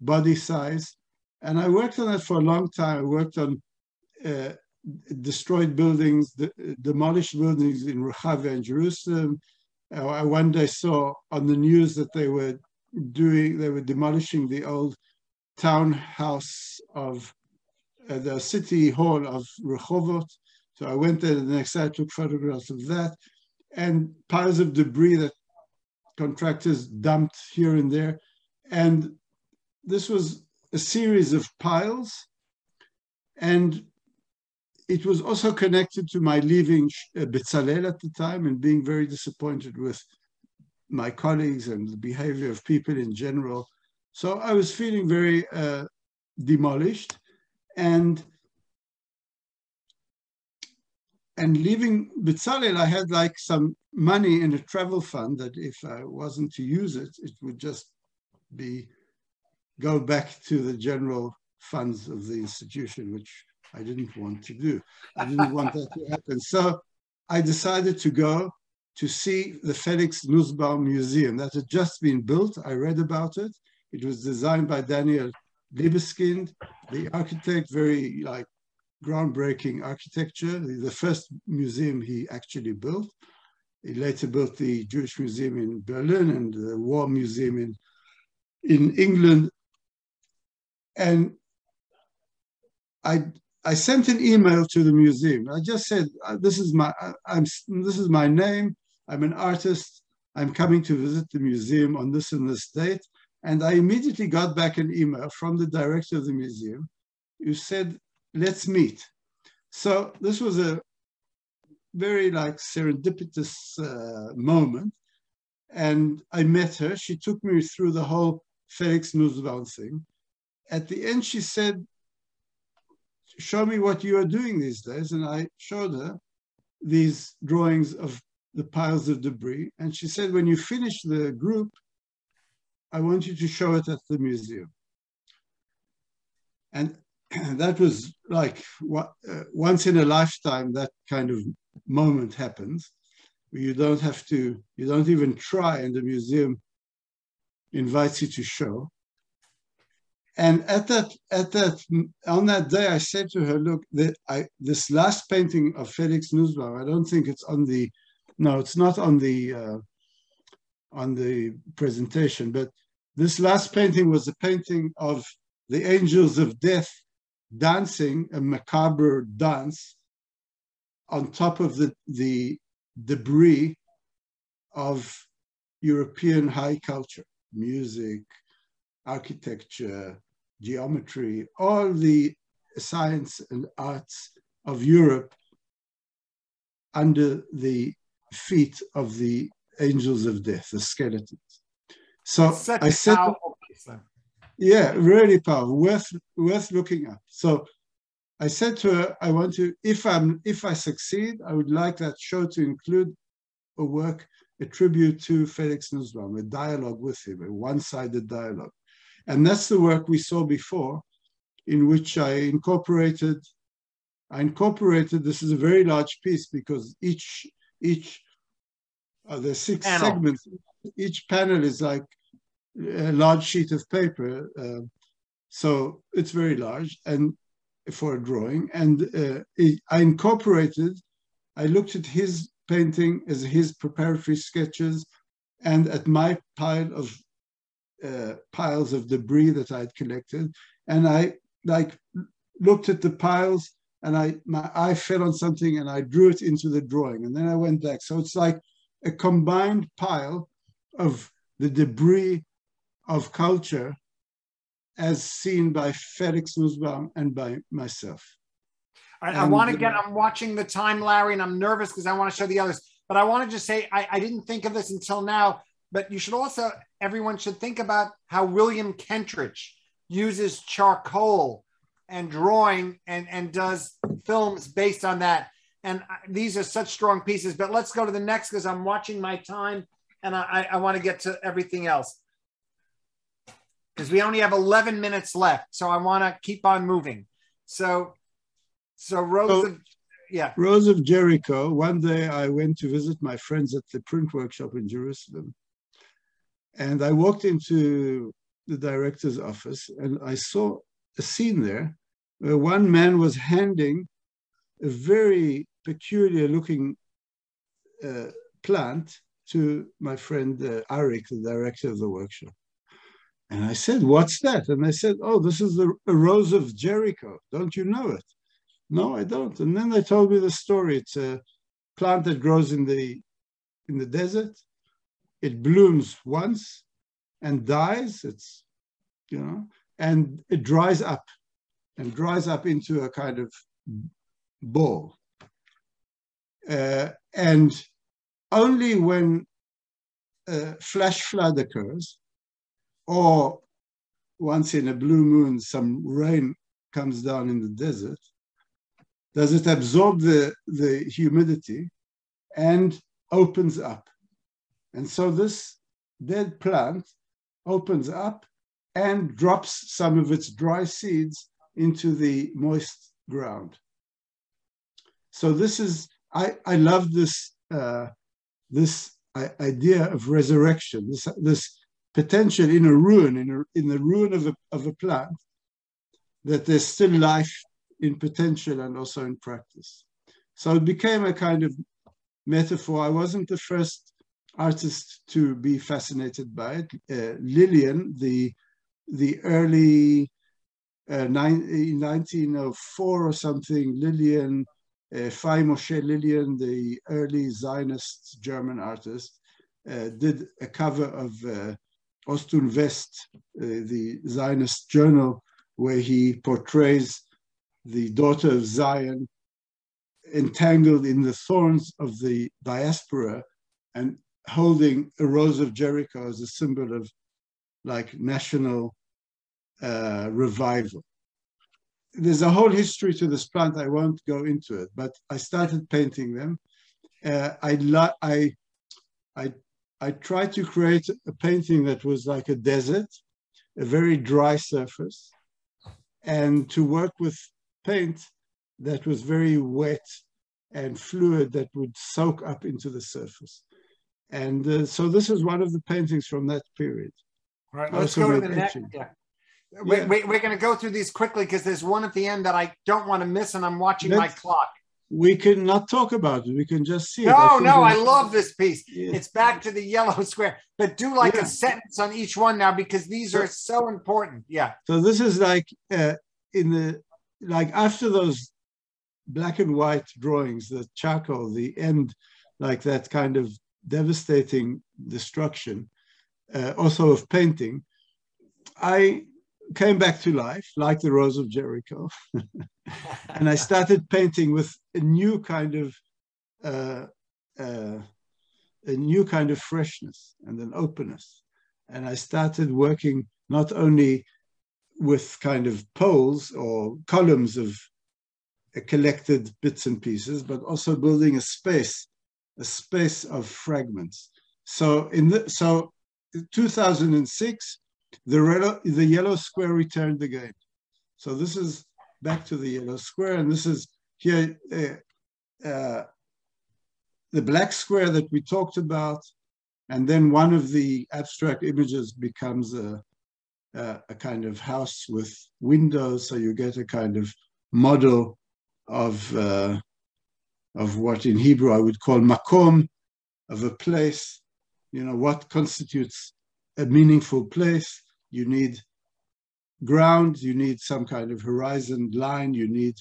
body size. And I worked on that for a long time. I worked on uh, destroyed buildings, demolished buildings in Rehavia and Jerusalem. Uh, I one day saw on the news that they were doing, they were demolishing the old townhouse of uh, the city hall of Rehovot. So I went there the next day, I took photographs of that and piles of debris that contractors dumped here and there. And this was a series of piles. And it was also connected to my leaving uh, Bezalel at the time and being very disappointed with my colleagues and the behavior of people in general. So I was feeling very uh, demolished and and leaving Bezalel, I had like some money in a travel fund that if I wasn't to use it, it would just be go back to the general funds of the institution, which I didn't want to do. I didn't want that to happen. So I decided to go to see the Felix Nussbaum Museum that had just been built. I read about it. It was designed by Daniel Libeskind, the architect, very like groundbreaking architecture, the first museum he actually built. He later built the Jewish Museum in Berlin and the War Museum in, in England. And I I sent an email to the museum. I just said, uh, "This is my I'm this is my name. I'm an artist. I'm coming to visit the museum on this and this date." And I immediately got back an email from the director of the museum, who said, "Let's meet." So this was a very like serendipitous uh, moment, and I met her. She took me through the whole Felix Nussbaum thing. At the end, she said, show me what you are doing these days. And I showed her these drawings of the piles of debris. And she said, when you finish the group, I want you to show it at the museum. And *clears throat* that was like what, uh, once in a lifetime, that kind of moment happens. You don't have to, you don't even try, and the museum invites you to show. And at that, at that, on that day, I said to her, "Look, the, I, this last painting of Felix Nussbaum, I don't think it's on the, no, it's not on the, uh, on the presentation, but this last painting was a painting of the angels of death dancing a macabre dance on top of the, the debris of European high culture, music, architecture, geometry, all the science and arts of Europe under the feet of the angels of death, the skeletons. So I said, yeah, really powerful, worth worth looking at. So I said to her, I want to, if I'm if I succeed, I would like that show to include a work, a tribute to Felix Nussbaum, a dialogue with him, a one-sided dialogue. And that's the work we saw before, in which I incorporated, I incorporated, this is a very large piece because each, each, uh, the six panel. segments, each panel is like a large sheet of paper. Uh, so it's very large and for a drawing. And uh, I incorporated, I looked at his painting as his preparatory sketches and at my pile of uh, piles of debris that I'd collected, and I like looked at the piles, and I my eye fell on something, and I drew it into the drawing, and then I went back. So it's like a combined pile of the debris of culture, as seen by Felix Nussbaum and by myself. I, I want to get. I'm watching the time, Larry, and I'm nervous because I want to show the others. But I want to just say I, I didn't think of this until now but you should also, everyone should think about how William Kentridge uses charcoal and drawing and, and does films based on that. And uh, these are such strong pieces. But let's go to the next because I'm watching my time and I, I want to get to everything else because we only have 11 minutes left. So I want to keep on moving. So, so Rose so, of, yeah. Rose of Jericho. One day I went to visit my friends at the print workshop in Jerusalem. And I walked into the director's office and I saw a scene there where one man was handing a very peculiar looking uh, plant to my friend uh, the director of the workshop. And I said, What's that? And I said, Oh, this is the rose of Jericho. Don't you know it? No, I don't. And then they told me the story. It's a plant that grows in the in the desert it blooms once and dies. It's, you know, and it dries up and dries up into a kind of ball. Uh, and only when a flash flood occurs, or once in a blue moon, some rain comes down in the desert, does it absorb the, the humidity and opens up. And so this dead plant opens up and drops some of its dry seeds into the moist ground. So this is, I, I love this, uh, this idea of resurrection, this, this potential in a ruin, in, a, in the ruin of a, of a plant, that there's still life in potential and also in practice. So it became a kind of metaphor. I wasn't the first artist to be fascinated by it. Uh, Lilien, the the early uh, nine, 1904 or something, Lilien, uh, Fay Moshe Lilien, the early Zionist German artist, uh, did a cover of uh, Ost und West, uh, the Zionist journal, where he portrays the daughter of Zion entangled in the thorns of the diaspora and holding a rose of Jericho as a symbol of like national uh, revival. There's a whole history to this plant. I won't go into it, but I started painting them. Uh, I, I, I, I tried to create a painting that was like a desert, a very dry surface, and to work with paint that was very wet and fluid that would soak up into the surface. And uh, so this is one of the paintings from that period. All right, let's go to the next. Yeah. We, yeah. we, we're going to go through these quickly because there's one at the end that I don't want to miss, and I'm watching let's, my clock. We can not talk about it. We can just see. No, it. no, I love this piece. Yeah. It's back to the yellow *laughs* square, but do like yeah. a sentence on each one now because these are so important. Yeah. So this is like uh, in the like after those black and white drawings, the charcoal, the end, like that kind of devastating destruction, uh, also of painting, I came back to life, like the Rose of Jericho, *laughs* and I *laughs* started painting with a new kind of uh, uh, a new kind of freshness and an openness. And I started working not only with kind of poles or columns of uh, collected bits and pieces, but also building a space, a space of fragments. So in the, so 2006, the, the yellow square returned again. So this is back to the yellow square, and this is here uh, uh, the black square that we talked about, and then one of the abstract images becomes a, a, a kind of house with windows, so you get a kind of model of uh, of what in Hebrew I would call makom, of a place. You know what constitutes a meaningful place. You need ground. You need some kind of horizon line. You need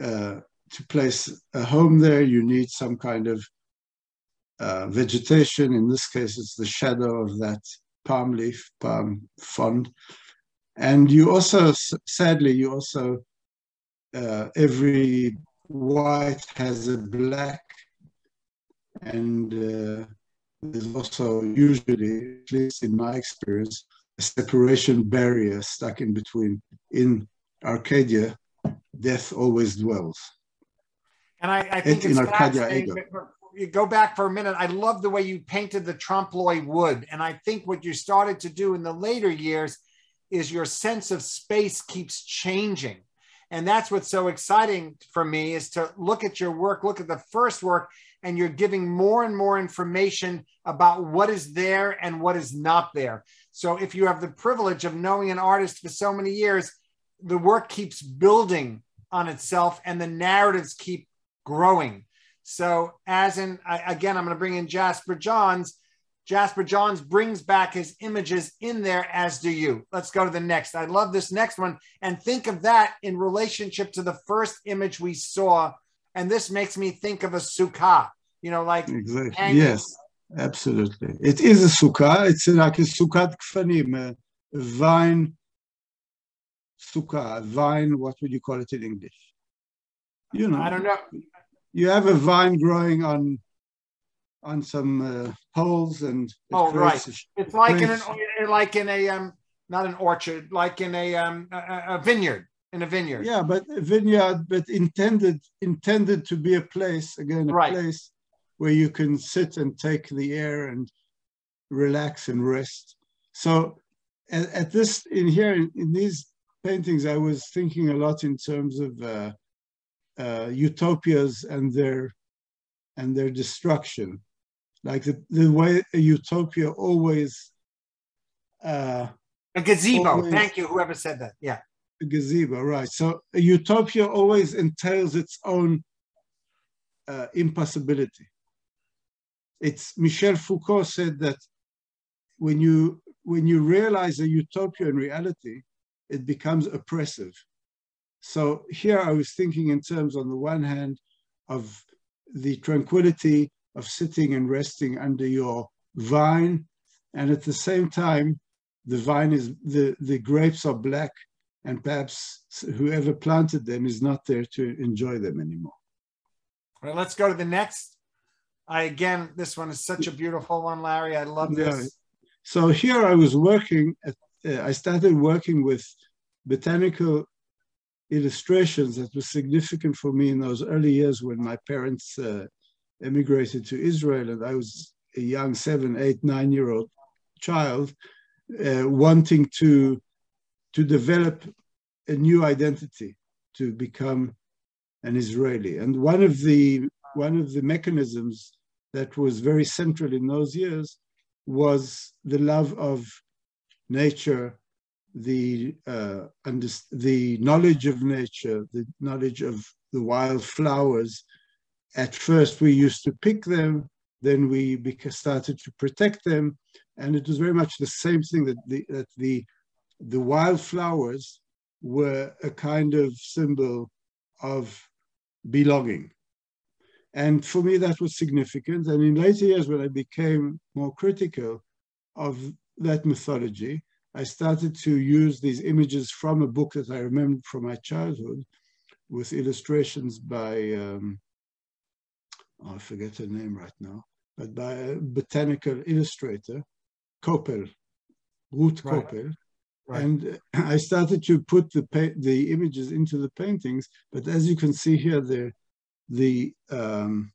uh, to place a home there, you need some kind of uh, vegetation. In this case, it's the shadow of that palm leaf, palm frond. And you also, sadly, you also, uh, every white has a black. And uh, there's also usually, at least in my experience, separation barrier stuck in between. In Arcadia, death always dwells. And I, I think it's, it's fascinating. You go back for a minute. I love the way you painted the trompe l'oeil wood. And I think what you started to do in the later years is your sense of space keeps changing. And that's what's so exciting for me is to look at your work, look at the first work, and you're giving more and more information about what is there and what is not there. So if you have the privilege of knowing an artist for so many years, the work keeps building on itself and the narratives keep growing. So, as in, I, again, I'm going to bring in Jasper Johns. Jasper Johns brings back his images in there, as do you. Let's go to the next. I love this next one. And think of that in relationship to the first image we saw. And this makes me think of a sukkah, you know, like. Exactly. Yes, absolutely. It is a sukkah. It's like a sukkah kfanim, a vine sukkah, vine, what would you call it in English? You know. I don't know you have a vine growing on on some uh, poles and oh right it's like in an like in a um not an orchard like in a um a, a vineyard in a vineyard yeah but a vineyard but intended intended to be a place again a right. place where you can sit and take the air and relax and rest so at, at this in here in, in, these paintings i was thinking a lot in terms of uh, uh, utopias and their and their destruction, like the, the way a utopia always. Uh, a gazebo. Always, Thank you, whoever said that. Yeah. A gazebo, right. So a utopia always entails its own uh, impossibility. It's Michel Foucault said that when you when you realize a utopia in reality, it becomes oppressive. So here I was thinking in terms, on the one hand, of the tranquility of sitting and resting under your vine, and at the same time, the vine is the the grapes are black, and perhaps whoever planted them is not there to enjoy them anymore. All right, let's go to the next. I again, this one is such a beautiful one, Larry. I love this. Yeah. So here I was working. At, uh, I started working with botanical illustrations that was significant for me in those early years when my parents uh, emigrated to Israel and I was a young seven, eight, nine year old child uh, wanting to, to develop a new identity, to become an Israeli. And one of the, one of the mechanisms that was very central in those years was the love of nature the uh, the knowledge of nature, the knowledge of the wild flowers. At first, we used to pick them, then we started to protect them, and it was very much the same thing that the that the the wild flowers were a kind of symbol of belonging. And for me, that was significant. And in later years, when I became more critical of that mythology, I started to use these images from a book that I remember from my childhood with illustrations by, um, oh, I forget her name right now, but by a botanical illustrator, Koppel, Ruth right. Koppel. Right. And I started to put the the images into the paintings, but as you can see here, the the um,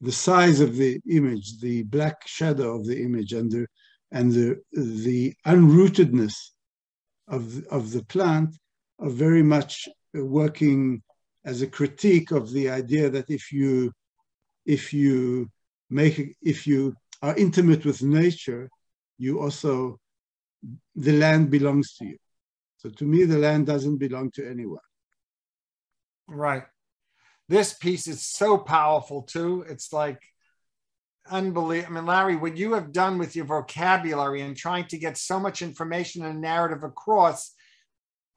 the size of the image, the black shadow of the image, and the and the the unrootedness of of the plant are very much working as a critique of the idea that if you if you make if you are intimate with nature, you also the land belongs to you. So to me, the land doesn't belong to anyone. Right. This piece is so powerful too. It's like unbelievable. I mean, Larry, what you have done with your vocabulary and trying to get so much information and narrative across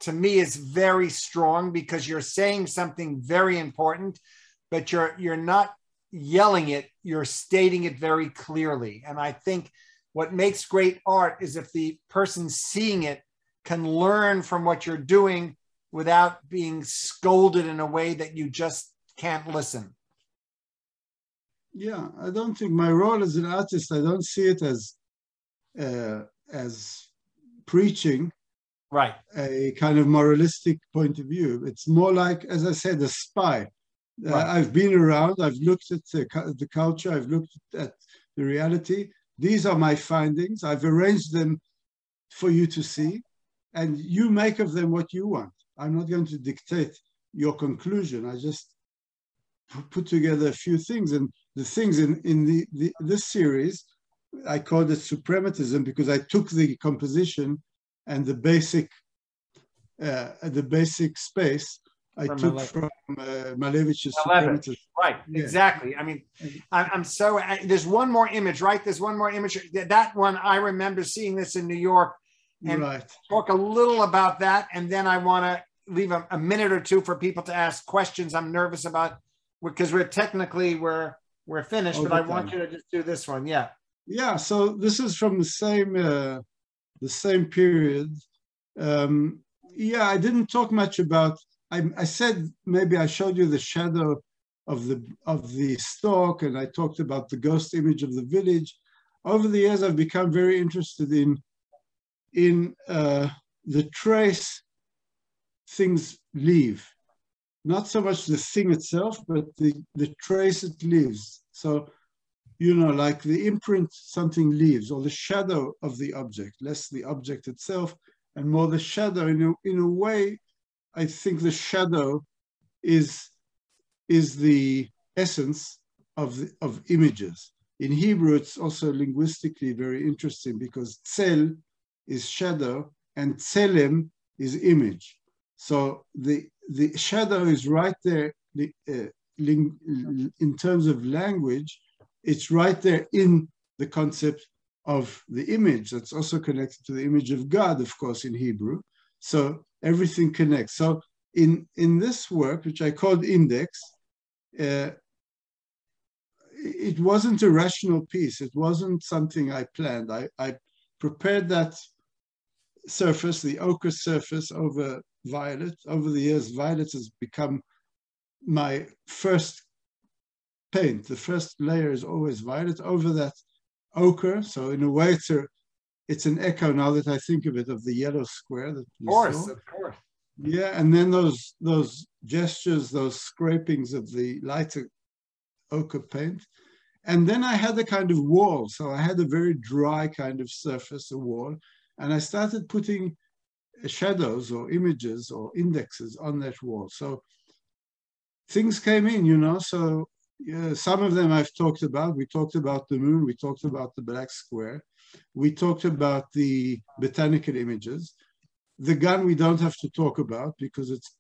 to me is very strong because you're saying something very important, but you're you're not yelling it, you're stating it very clearly. And I think what makes great art is if the person seeing it can learn from what you're doing without being scolded in a way that you just can't listen. Yeah, I don't think my role as an artist, I don't see it as uh, as preaching right a kind of moralistic point of view it's more like as i said a spy uh, right. uh, i've been around i've looked at the, the culture i've looked at the reality these are my findings. I've arranged them for you to see, and you make of them what you want. I'm not going to dictate your conclusion. I just put together a few things, and the things in in the, the this series, I called it suprematism because I took the composition and the basic uh, the basic space I from took Malevich. from uh, Malevich's Malevich. Right, yeah. exactly. I mean, I'm so, there's one more image, right? There's one more image. That one, I remember seeing this in New York and right. talk a little about that. And then I want to leave a, a, minute or two for people to ask questions. I'm nervous about, because we're technically, we're, we're finished, but I want you to just do this one. Yeah. Yeah. So this is from the same, uh, the same period. Um, yeah, I didn't talk much about I, I said maybe I showed you the shadow of the of the stalk, and I talked about the ghost image of the village. Over the years, I've become very interested in in uh, the trace things leave, not so much the thing itself, but the the trace it leaves. So, you know, like the imprint something leaves, or the shadow of the object, less the object itself, and more the shadow. In a, in a way, I think the shadow is, is the essence of, the, of images. In Hebrew, it's also linguistically very interesting because tzel is shadow and tselem is image. So the, the shadow is right there the, uh, in terms of language, it's right there in the concept of the image that's also connected to the image of God, of course, in Hebrew. So everything connects. So in, in this work, which I called Index, uh, it wasn't a rational piece. It wasn't something I planned. I, I prepared that surface, the ochre surface over violet. Over the years, violet has become my first paint. The first layer is always violet over that ochre. So in a way, it's a it's an echo now that I think of it of the yellow square that of course, saw. of course. Yeah, and then those those gestures, those scrapings of the lighter ochre paint. And then I had a kind of wall. So I had a very dry kind of surface, a wall. And I started putting shadows or images or indexes on that wall. So things came in, you know. So yeah, some of them I've talked about. We talked about the moon, we talked about the black square. We talked about the botanical images. The gun we don't have to talk about because it's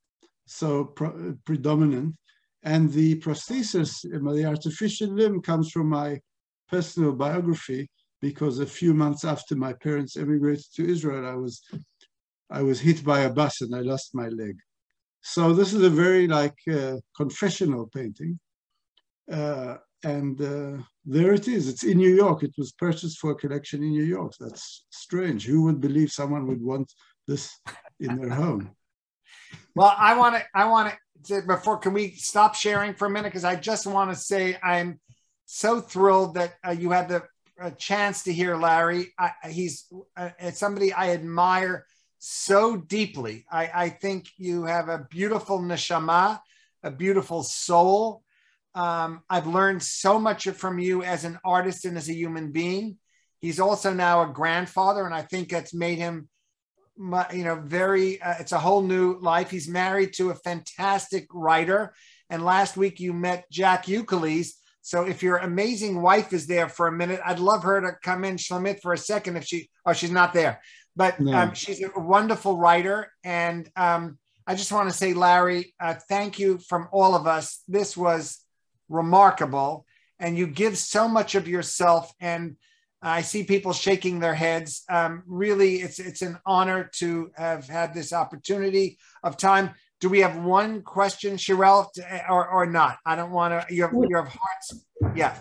so pre predominant. And the prosthesis, the artificial limb comes from my personal biography because a few months after my parents emigrated to Israel, I was I was hit by a bus and I lost my leg. So this is a very like uh, confessional painting. Uh, and uh, there it is. It's in New York. It was purchased for a collection in New York. That's strange. Who would believe someone would want this in their home? *laughs* Well, I want to. I want to. Before, can we stop sharing for a minute? Because I just want to say I'm so thrilled that uh, you had the uh, chance to hear Larry. I, he's uh, somebody I admire so deeply. I, I think you have a beautiful neshama, a beautiful soul. Um, I've learned so much from you as an artist and as a human being. He's also now a grandfather, and I think that's made him, you know, very. Uh, it's a whole new life. He's married to a fantastic writer, and last week you met Jack Euclides. So if your amazing wife is there for a minute, I'd love her to come in, Shlamit, for a second. If she, oh, she's not there. But no. um, she's a wonderful writer. And um, I just want to say, Larry, uh, thank you from all of us. This was remarkable. And you give so much of yourself. And I see people shaking their heads. Um, really, it's, it's an honor to have had this opportunity of time. Do we have one question, Shirel, or, or not? I don't want to, you have, you have hearts. Yeah.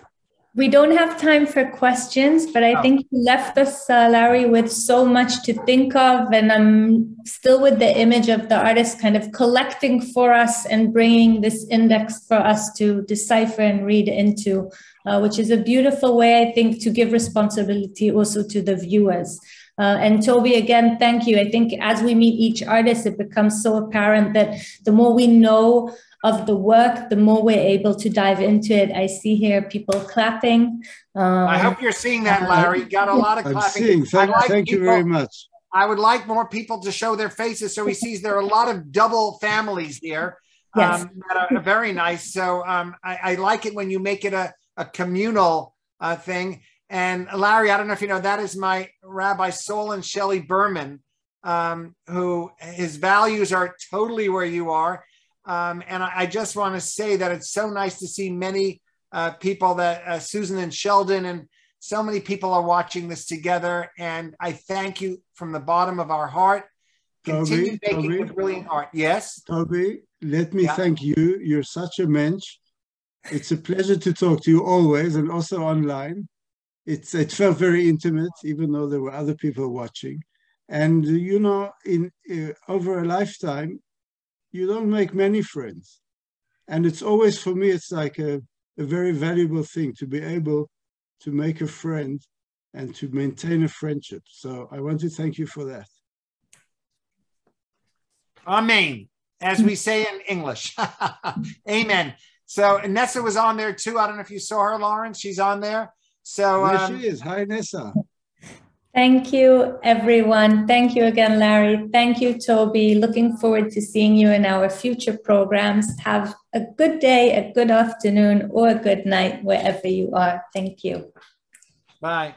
We don't have time for questions, but I oh. think you left us, uh, Larry, with so much to think of. And I'm still with the image of the artist kind of collecting for us and bringing this index for us to decipher and read into, uh, which is a beautiful way, I think, to give responsibility also to the viewers. Uh, and Toby, again, thank you. I think as we meet each artist, it becomes so apparent that the more we know of the work, the more we're able to dive into it. I see here people clapping. Um, I hope you're seeing that, Larry. Got a lot of I'm clapping. Seeing. Thank, like thank people, you very much. I would like more people to show their faces so he sees there are a lot of double families here yes. um, that are very nice. So um, I, I, like it when you make it a, a communal uh, thing. And Larry, I don't know if you know, that is my Rabbi Solon Shelley Berman, um, who his values are totally where you are. Um, and I, I just want to say that it's so nice to see many uh, people that uh, Susan and Sheldon and so many people are watching this together. And I thank you from the bottom of our heart. Continue Toby, making Toby, brilliant art. Yes. Toby, let me yeah. thank you. You're such a mensch. It's a pleasure to talk to you always and also online. It's, it felt very intimate, even though there were other people watching. And, you know, in uh, over a lifetime, you don't make many friends. And it's always, for me, it's like a, a very valuable thing to be able to make a friend and to maintain a friendship. So I want to thank you for that. Amen, as we say in English. *laughs* Amen. So Nessa was on there too. I don't know if you saw her, Lawrence. She's on there. So there um, she is. Hi, Nessa. Thank you, everyone. Thank you again, Larry. Thank you, Toby. Looking forward to seeing you in our future programs. Have a good day, a good afternoon, or a good night wherever you are. Thank you. Bye.